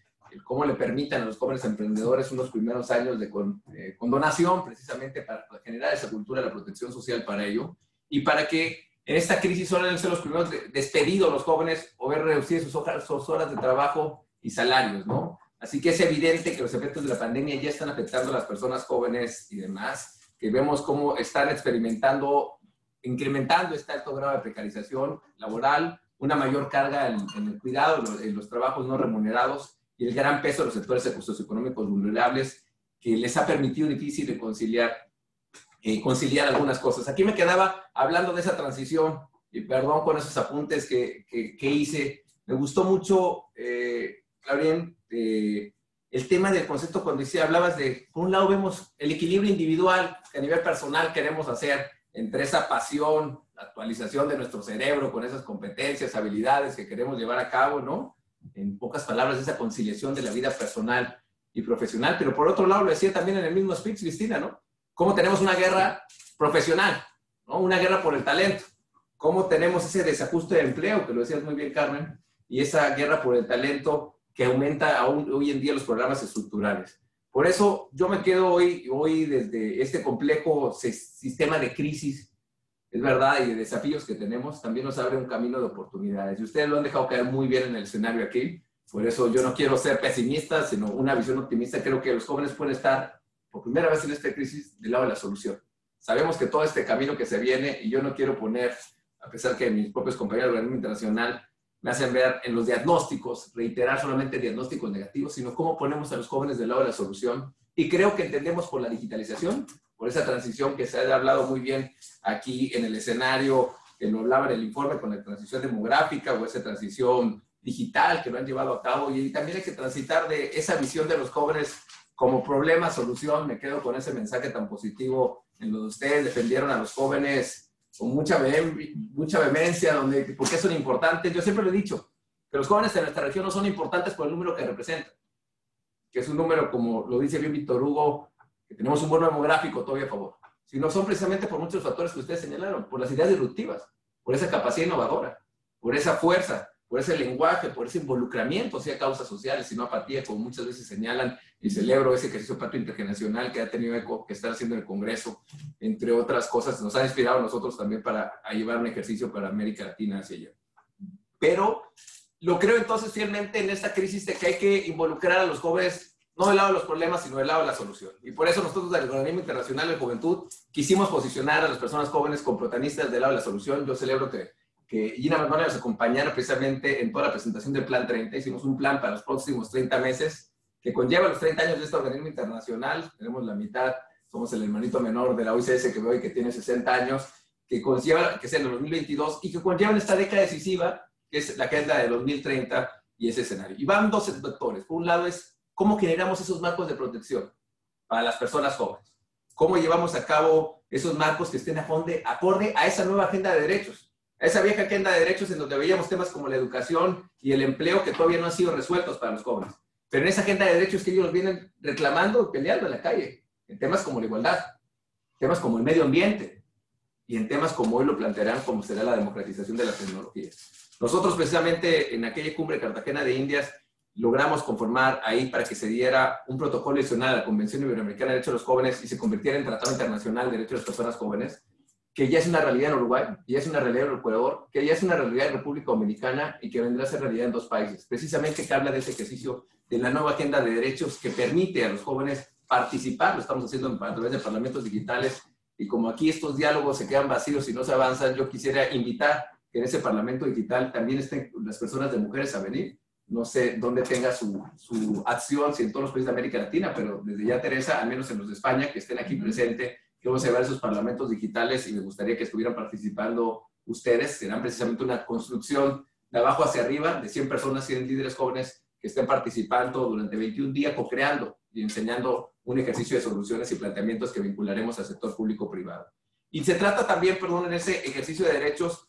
cómo le permitan a los jóvenes emprendedores unos primeros años de con, eh, precisamente para generar esa cultura de la protección social para ello, y para que en esta crisis suelen ser los primeros despedidos los jóvenes o ver reducir sus sus horas de trabajo y salarios, ¿no? Así que es evidente que los efectos de la pandemia ya están afectando a las personas jóvenes y demás, que vemos cómo están experimentando, incrementando este alto grado de precarización laboral, una mayor carga en, en el cuidado, en los trabajos no remunerados y el gran peso de los sectores socioeconómicos vulnerables que les ha permitido difícil de eh, conciliar algunas cosas. Aquí me quedaba hablando de esa transición, y perdón con esos apuntes que, que, hice. Me gustó mucho, eh, eh, el tema del concepto cuando decía, hablabas de, por un lado vemos el equilibrio individual que a nivel personal queremos hacer entre esa pasión, la actualización de nuestro cerebro con esas competencias, habilidades que queremos llevar a cabo, ¿no? En pocas palabras, esa conciliación de la vida personal y profesional, pero por otro lado, lo decía también en el mismo speech, Cristina, ¿no? Cómo tenemos una guerra profesional, ¿no? una guerra por el talento, cómo tenemos ese desajuste de empleo, que lo decías muy bien Carmen, y esa guerra por el talento que aumenta aún hoy en día los programas estructurales. Por eso yo me quedo hoy, hoy desde este complejo sistema de crisis, es verdad, y de desafíos que tenemos, también nos abre un camino de oportunidades. Y ustedes lo han dejado caer muy bien en el escenario aquí. Por eso yo no quiero ser pesimista, sino una visión optimista. Creo que los jóvenes pueden estar por primera vez en esta crisis del lado de la solución. Sabemos que todo este camino que se viene, y yo no quiero poner, a pesar que mis propios compañeros del organismo internacional me hacen ver en los diagnósticos, reiterar solamente diagnósticos negativos, sino cómo ponemos a los jóvenes del lado de la solución. Y creo que entendemos por la digitalización, por esa transición que se ha hablado muy bien aquí en el escenario, que lo hablaba en el informe con la transición demográfica o esa transición digital que lo han llevado a cabo. Y también hay que transitar de esa visión de los jóvenes como problema, solución. Me quedo con ese mensaje tan positivo en lo de ustedes defendieron a los jóvenes con mucha, mucha vehemencia, donde, porque son importantes. Yo siempre lo he dicho, que los jóvenes de nuestra región no son importantes por el número que representan, que es un número, como lo dice bien Víctor Hugo, que tenemos un buen demográfico todavía a favor, sino son precisamente por muchos factores que ustedes señalaron, por las ideas disruptivas, por esa capacidad innovadora, por esa fuerza, por ese lenguaje, por ese involucramiento hacia causas sociales y no apatía, como muchas veces señalan, y celebro ese ejercicio patrio intergeneracional que ha tenido eco, que está haciendo en el Congreso, entre otras cosas, nos ha inspirado a nosotros también para llevar un ejercicio para América Latina hacia allá. Pero lo creo entonces fielmente en esta crisis de que hay que involucrar a los jóvenes, no del lado de los problemas, sino del lado de la solución. Y por eso nosotros del Organismo Internacional de Juventud quisimos posicionar a las personas jóvenes como protagonistas del lado de la solución. Yo celebro que que Gina Manuel nos acompañara precisamente en toda la presentación del Plan 30. Hicimos un plan para los próximos 30 meses que conlleva los 30 años de este organismo internacional. Tenemos la mitad, somos el hermanito menor de la OICS que veo que tiene 60 años, que conlleva, que es en el 2022 y que conlleva esta década decisiva, que es la agenda de 2030 y ese escenario. Y van dos vectores. Por un lado es cómo generamos esos marcos de protección para las personas jóvenes. Cómo llevamos a cabo esos marcos que estén acorde a esa nueva agenda de derechos esa vieja agenda de derechos en donde veíamos temas como la educación y el empleo que todavía no han sido resueltos para los jóvenes. Pero en esa agenda de derechos que ellos vienen reclamando, peleando en la calle, en temas como la igualdad, temas como el medio ambiente y en temas como hoy lo plantearán, como será la democratización de la tecnología. Nosotros precisamente en aquella cumbre Cartagena de Indias logramos conformar ahí para que se diera un protocolo adicional a la Convención Iberoamericana de Derechos de los Jóvenes y se convirtiera en Tratado Internacional de Derechos de las Personas Jóvenes, que ya es una realidad en Uruguay, que ya es una realidad en Ecuador, que ya es una realidad en República Dominicana y que vendrá a ser realidad en dos países. Precisamente que habla de ese ejercicio de la nueva agenda de derechos que permite a los jóvenes participar, lo estamos haciendo a través de parlamentos digitales, y como aquí estos diálogos se quedan vacíos y no se avanzan, yo quisiera invitar que en ese parlamento digital también estén las personas de mujeres a venir. No sé dónde tenga su, su acción, si en todos los países de América Latina, pero desde ya Teresa, al menos en los de España, que estén aquí presentes que vamos a llevar esos parlamentos digitales y me gustaría que estuvieran participando ustedes. Serán precisamente una construcción de abajo hacia arriba de 100 personas, 100 líderes jóvenes que estén participando durante 21 días, co-creando y enseñando un ejercicio de soluciones y planteamientos que vincularemos al sector público-privado. Y se trata también, perdón, en ese ejercicio de derechos,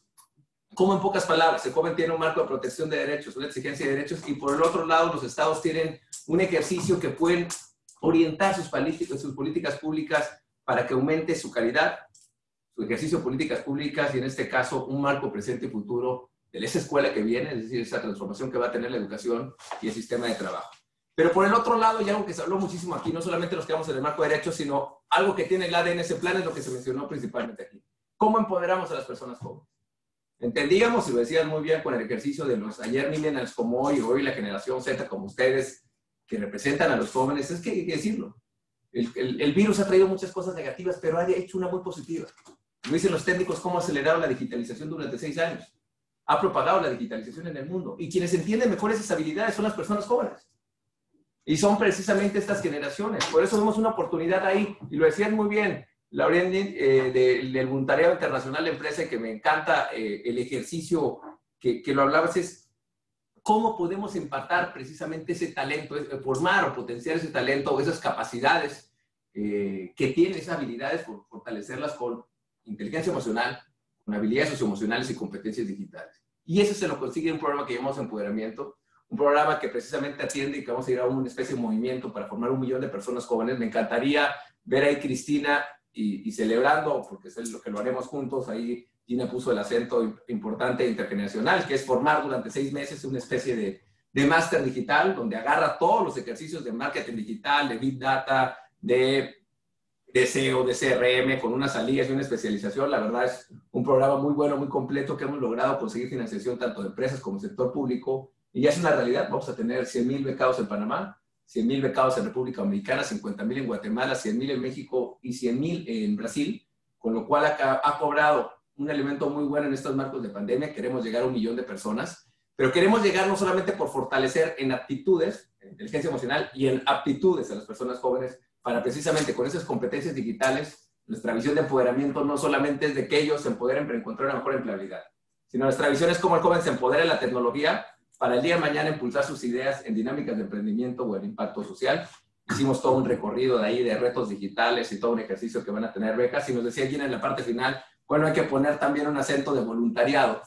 como en pocas palabras, el joven tiene un marco de protección de derechos, una exigencia de derechos, y por el otro lado, los estados tienen un ejercicio que pueden orientar sus sus políticas públicas para que aumente su calidad, su ejercicio de políticas públicas y en este caso un marco presente y futuro de esa escuela que viene, es decir, esa transformación que va a tener la educación y el sistema de trabajo. Pero por el otro lado, y algo que se habló muchísimo aquí, no solamente nos quedamos en el marco de derechos, sino algo que tiene el ADN ese plan es lo que se mencionó principalmente aquí. ¿Cómo empoderamos a las personas jóvenes? Entendíamos, y lo decían muy bien con el ejercicio de los ayer millennials como hoy, hoy la generación Z como ustedes, que representan a los jóvenes, es que hay que decirlo. El, virus ha traído muchas cosas negativas, pero ha hecho una muy positiva. Lo dicen los técnicos cómo ha acelerado la digitalización durante seis años. Ha propagado la digitalización en el mundo. Y quienes entienden mejor esas habilidades son las personas jóvenes. Y son precisamente estas generaciones. Por eso vemos una oportunidad ahí. Y lo decían muy bien, Lauren, eh, del voluntariado internacional de empresa, que me encanta eh, el ejercicio que, que, lo hablabas, es cómo podemos empatar precisamente ese talento, eh, formar o potenciar ese talento o esas capacidades eh, que tienen esas habilidades, fortalecerlas con inteligencia emocional, con habilidades socioemocionales y competencias digitales. Y eso se lo consigue un programa que llamamos Empoderamiento, un programa que precisamente atiende y que vamos a ir a una especie de movimiento para formar un millón de personas jóvenes. Me encantaría ver ahí Cristina y, celebrando, porque es lo que lo haremos juntos, ahí Gina puso el acento importante intergeneracional, que es formar durante seis meses una especie de, de máster digital, donde agarra todos los ejercicios de marketing digital, de big data, de, de SEO, de CRM, con unas salidas y una especialización. La verdad es un programa muy bueno, muy completo, que hemos logrado conseguir financiación tanto de empresas como sector público. Y ya es una realidad, vamos a tener 100 mil becados en Panamá, 100 mil becados en República Dominicana, 50 mil en Guatemala, 100 mil en México y 100 mil en Brasil, con lo cual ha, ha cobrado un elemento muy bueno en estos marcos de pandemia. Queremos llegar a un millón de personas, pero queremos llegar no solamente por fortalecer en aptitudes, en inteligencia emocional y en aptitudes a las personas jóvenes, para precisamente con esas competencias digitales, nuestra visión de empoderamiento no solamente es de que ellos se empoderen para encontrar una mejor empleabilidad, sino nuestra visión es cómo el joven se empodera en la tecnología para el día de mañana impulsar sus ideas en dinámicas de emprendimiento o en impacto social. Hicimos todo un recorrido de ahí de retos digitales y todo un ejercicio que van a tener becas y nos decía Gina en la parte final, bueno, hay que poner también un acento de voluntariado,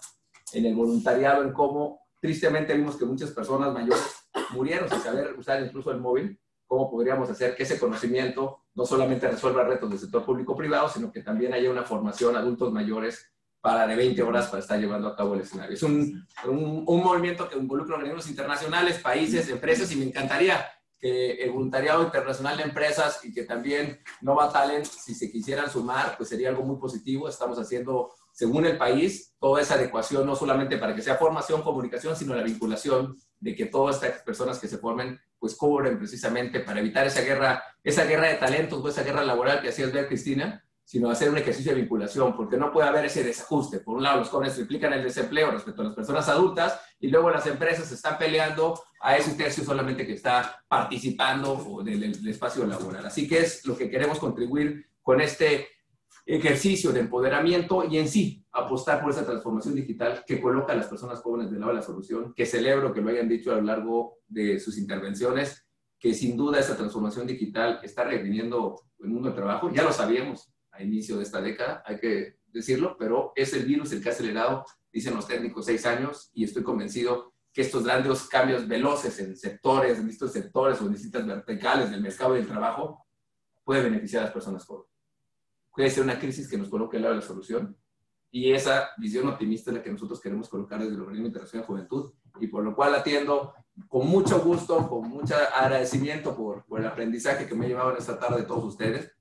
en el voluntariado, en cómo tristemente vimos que muchas personas mayores murieron sin saber usar incluso el móvil, cómo podríamos hacer que ese conocimiento no solamente resuelva retos del sector público-privado, sino que también haya una formación adultos mayores para de 20 horas para estar llevando a cabo el escenario. Es un, un, un movimiento que involucra organismos internacionales, países, empresas, y me encantaría que el voluntariado internacional de empresas y que también Nova Talent, si se quisieran sumar, pues sería algo muy positivo. Estamos haciendo, según el país, toda esa adecuación, no solamente para que sea formación, comunicación, sino la vinculación de que todas estas personas que se formen, pues cobren precisamente para evitar esa guerra, esa guerra de talentos o esa guerra laboral que hacías ver, Cristina, sino hacer un ejercicio de vinculación, porque no puede haber ese desajuste. Por un lado, los jóvenes implican el desempleo respecto a las personas adultas y luego las empresas están peleando a ese tercio solamente que está participando del, del espacio laboral. Así que es lo que queremos contribuir con este ejercicio de empoderamiento y en sí apostar por esa transformación digital que coloca a las personas jóvenes del lado de la solución, que celebro que lo hayan dicho a lo largo de sus intervenciones, que sin duda esa transformación digital está redefiniendo el mundo del trabajo, ya lo sabíamos, a inicio de esta década, hay que decirlo, pero es el virus el que ha acelerado, dicen los técnicos, seis años y estoy convencido que estos grandes cambios veloces en sectores, en distintos sectores o en distintas verticales del mercado del trabajo, puede beneficiar a las personas jóvenes. Puede ser una crisis que nos coloque al lado de la solución y esa visión optimista es la que nosotros queremos colocar desde el Organismo Internacional de Juventud y por lo cual atiendo con mucho gusto, con mucho agradecimiento por, el aprendizaje que me en esta tarde todos ustedes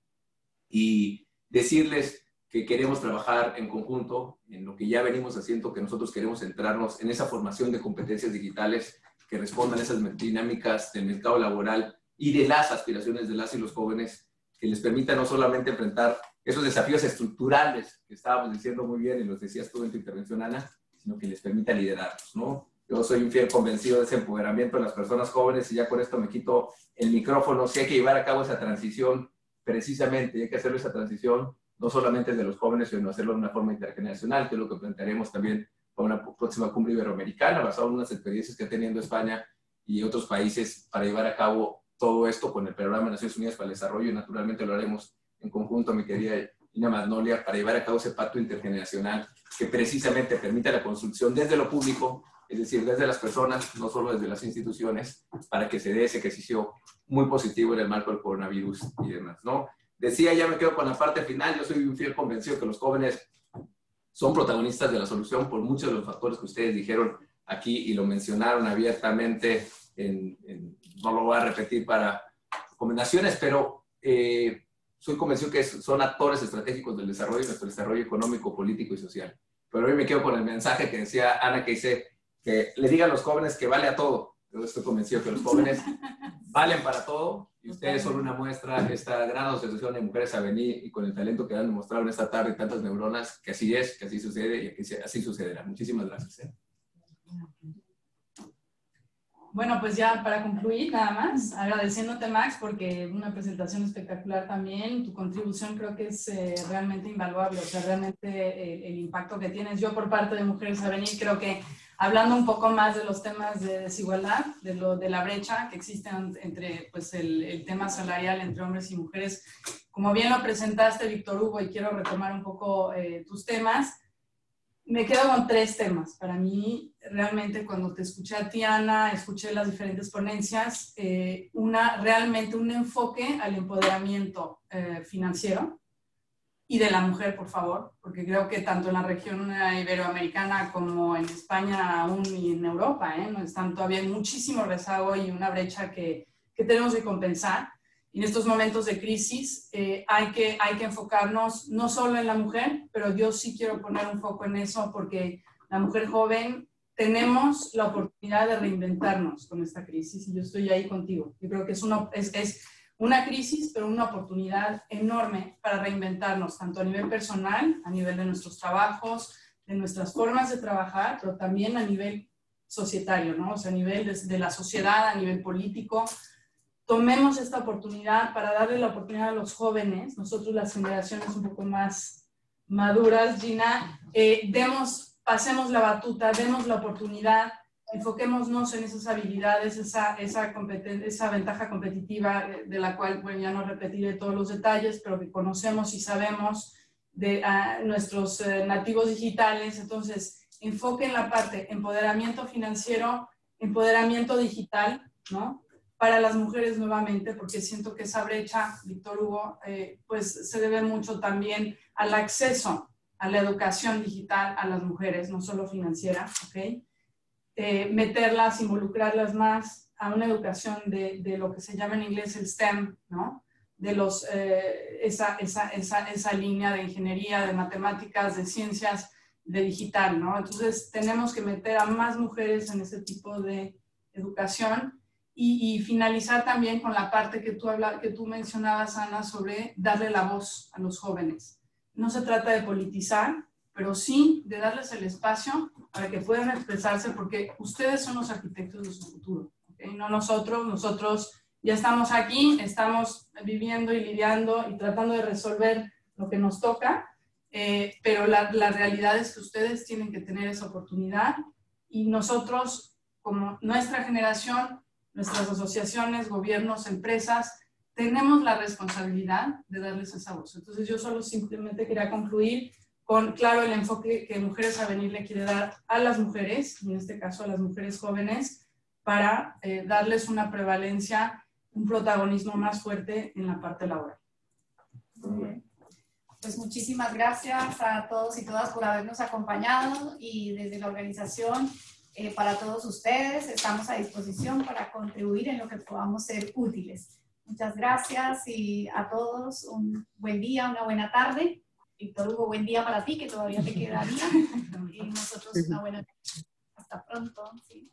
y decirles que queremos trabajar en conjunto en lo que ya venimos haciendo, que nosotros queremos centrarnos en esa formación de competencias digitales que respondan a esas dinámicas del mercado laboral y de las aspiraciones de las y los jóvenes, que les permita no solamente enfrentar esos desafíos estructurales que estábamos diciendo muy bien y los decías tú en tu intervención, Ana, sino que les permita liderarlos, ¿no? Yo soy un fiel convencido de ese empoderamiento de las personas jóvenes y ya con esto me quito el micrófono. Si hay que llevar a cabo esa transición precisamente, hay que hacer esa transición no solamente de los jóvenes, sino hacerlo de una forma intergeneracional, que es lo que plantearemos también para una próxima cumbre iberoamericana, basado en unas experiencias que ha tenido España y otros países para llevar a cabo todo esto con el Programa de Naciones Unidas para el Desarrollo y naturalmente lo haremos en conjunto, mi querida Ina Magnolia, para llevar a cabo ese pacto intergeneracional que precisamente permita la construcción desde lo público, es decir, desde las personas, no solo desde las instituciones, para que se dé ese ejercicio muy positivo en el marco del coronavirus y demás, ¿no? Decía, ya me quedo con la parte final, yo soy un fiel convencido que los jóvenes son protagonistas de la solución por muchos de los factores que ustedes dijeron aquí y lo mencionaron abiertamente, en, no lo voy a repetir para recomendaciones, pero eh, soy convencido que son actores estratégicos del desarrollo, nuestro desarrollo económico, político y social. Pero hoy me quedo con el mensaje que decía Ana, que dice que le diga a los jóvenes que vale a todo. Yo estoy convencido que los jóvenes valen para todo y ustedes son una muestra, esta gran asociación de mujeres a venir y con el talento que han demostrado en esta tarde tantas neuronas, que así es, que así sucede y que así sucederá. Muchísimas gracias. ¿Eh? Bueno, pues ya para concluir, nada más, agradeciéndote Max porque una presentación espectacular también, tu contribución creo que es eh, realmente invaluable, o sea, realmente el, el, impacto que tienes. Yo por parte de Mujeres a Venir creo que hablando un poco más de los temas de desigualdad, de, lo, de la brecha que existe entre pues, el, el, tema salarial entre hombres y mujeres. Como bien lo presentaste, Víctor Hugo, y quiero retomar un poco eh, tus temas, me quedo con tres temas. Para mí, realmente, cuando te escuché a Tiana, escuché las diferentes ponencias, eh, una, realmente un enfoque al empoderamiento eh, financiero, y de la mujer, por favor, porque creo que tanto en la región iberoamericana como en España aún y en Europa, ¿eh? están todavía muchísimo rezago y una brecha que, que tenemos que compensar. Y en estos momentos de crisis eh, hay, que, hay que enfocarnos no solo en la mujer, pero yo sí quiero poner un foco en eso porque la mujer joven tenemos la oportunidad de reinventarnos con esta crisis y yo estoy ahí contigo. Yo creo que es, una, es, es una crisis, pero una oportunidad enorme para reinventarnos, tanto a nivel personal, a nivel de nuestros trabajos, de nuestras formas de trabajar, pero también a nivel societario, ¿no? O sea, a nivel de, de la sociedad, a nivel político. Tomemos esta oportunidad para darle la oportunidad a los jóvenes, nosotros las generaciones un poco más maduras, Gina, eh, demos, pasemos la batuta, demos la oportunidad enfoquémonos en esas habilidades, esa, esa, ventaja competitiva eh, de la cual, bueno, ya no repetiré todos los detalles, pero que conocemos y sabemos de uh, nuestros uh, nativos digitales. Entonces, enfoque en la parte empoderamiento financiero, empoderamiento digital, ¿no? Para las mujeres nuevamente, porque siento que esa brecha, Víctor Hugo, eh, pues se debe mucho también al acceso a la educación digital a las mujeres, no solo financiera, ¿ok? eh, meterlas, involucrarlas más a una educación de, de, lo que se llama en inglés el STEM, ¿no? De los, eh, esa, esa, esa, esa, línea de ingeniería, de matemáticas, de ciencias, de digital, ¿no? Entonces tenemos que meter a más mujeres en ese tipo de educación y, y finalizar también con la parte que tú, habla, que tú mencionabas, Ana, sobre darle la voz a los jóvenes. No se trata de politizar, pero sí de darles el espacio para que puedan expresarse, porque ustedes son los arquitectos de su futuro, ¿okay? no nosotros, nosotros ya estamos aquí, estamos viviendo y lidiando y tratando de resolver lo que nos toca, eh, pero la, la realidad es que ustedes tienen que tener esa oportunidad y nosotros, como nuestra generación, nuestras asociaciones, gobiernos, empresas, tenemos la responsabilidad de darles esa voz. Entonces yo solo simplemente quería concluir con, claro, el enfoque que Mujeres a Venir le quiere dar a las mujeres, en este caso a las mujeres jóvenes, para eh, darles una prevalencia, un protagonismo más fuerte en la parte laboral. Pues muchísimas gracias a todos y todas por habernos acompañado y desde la organización, eh, para todos ustedes, estamos a disposición para contribuir en lo que podamos ser útiles. Muchas gracias y a todos un buen día, una buena tarde. Víctor Hugo, buen día para ti, que todavía te queda día. y nosotros una buena noche. Hasta pronto. Sí.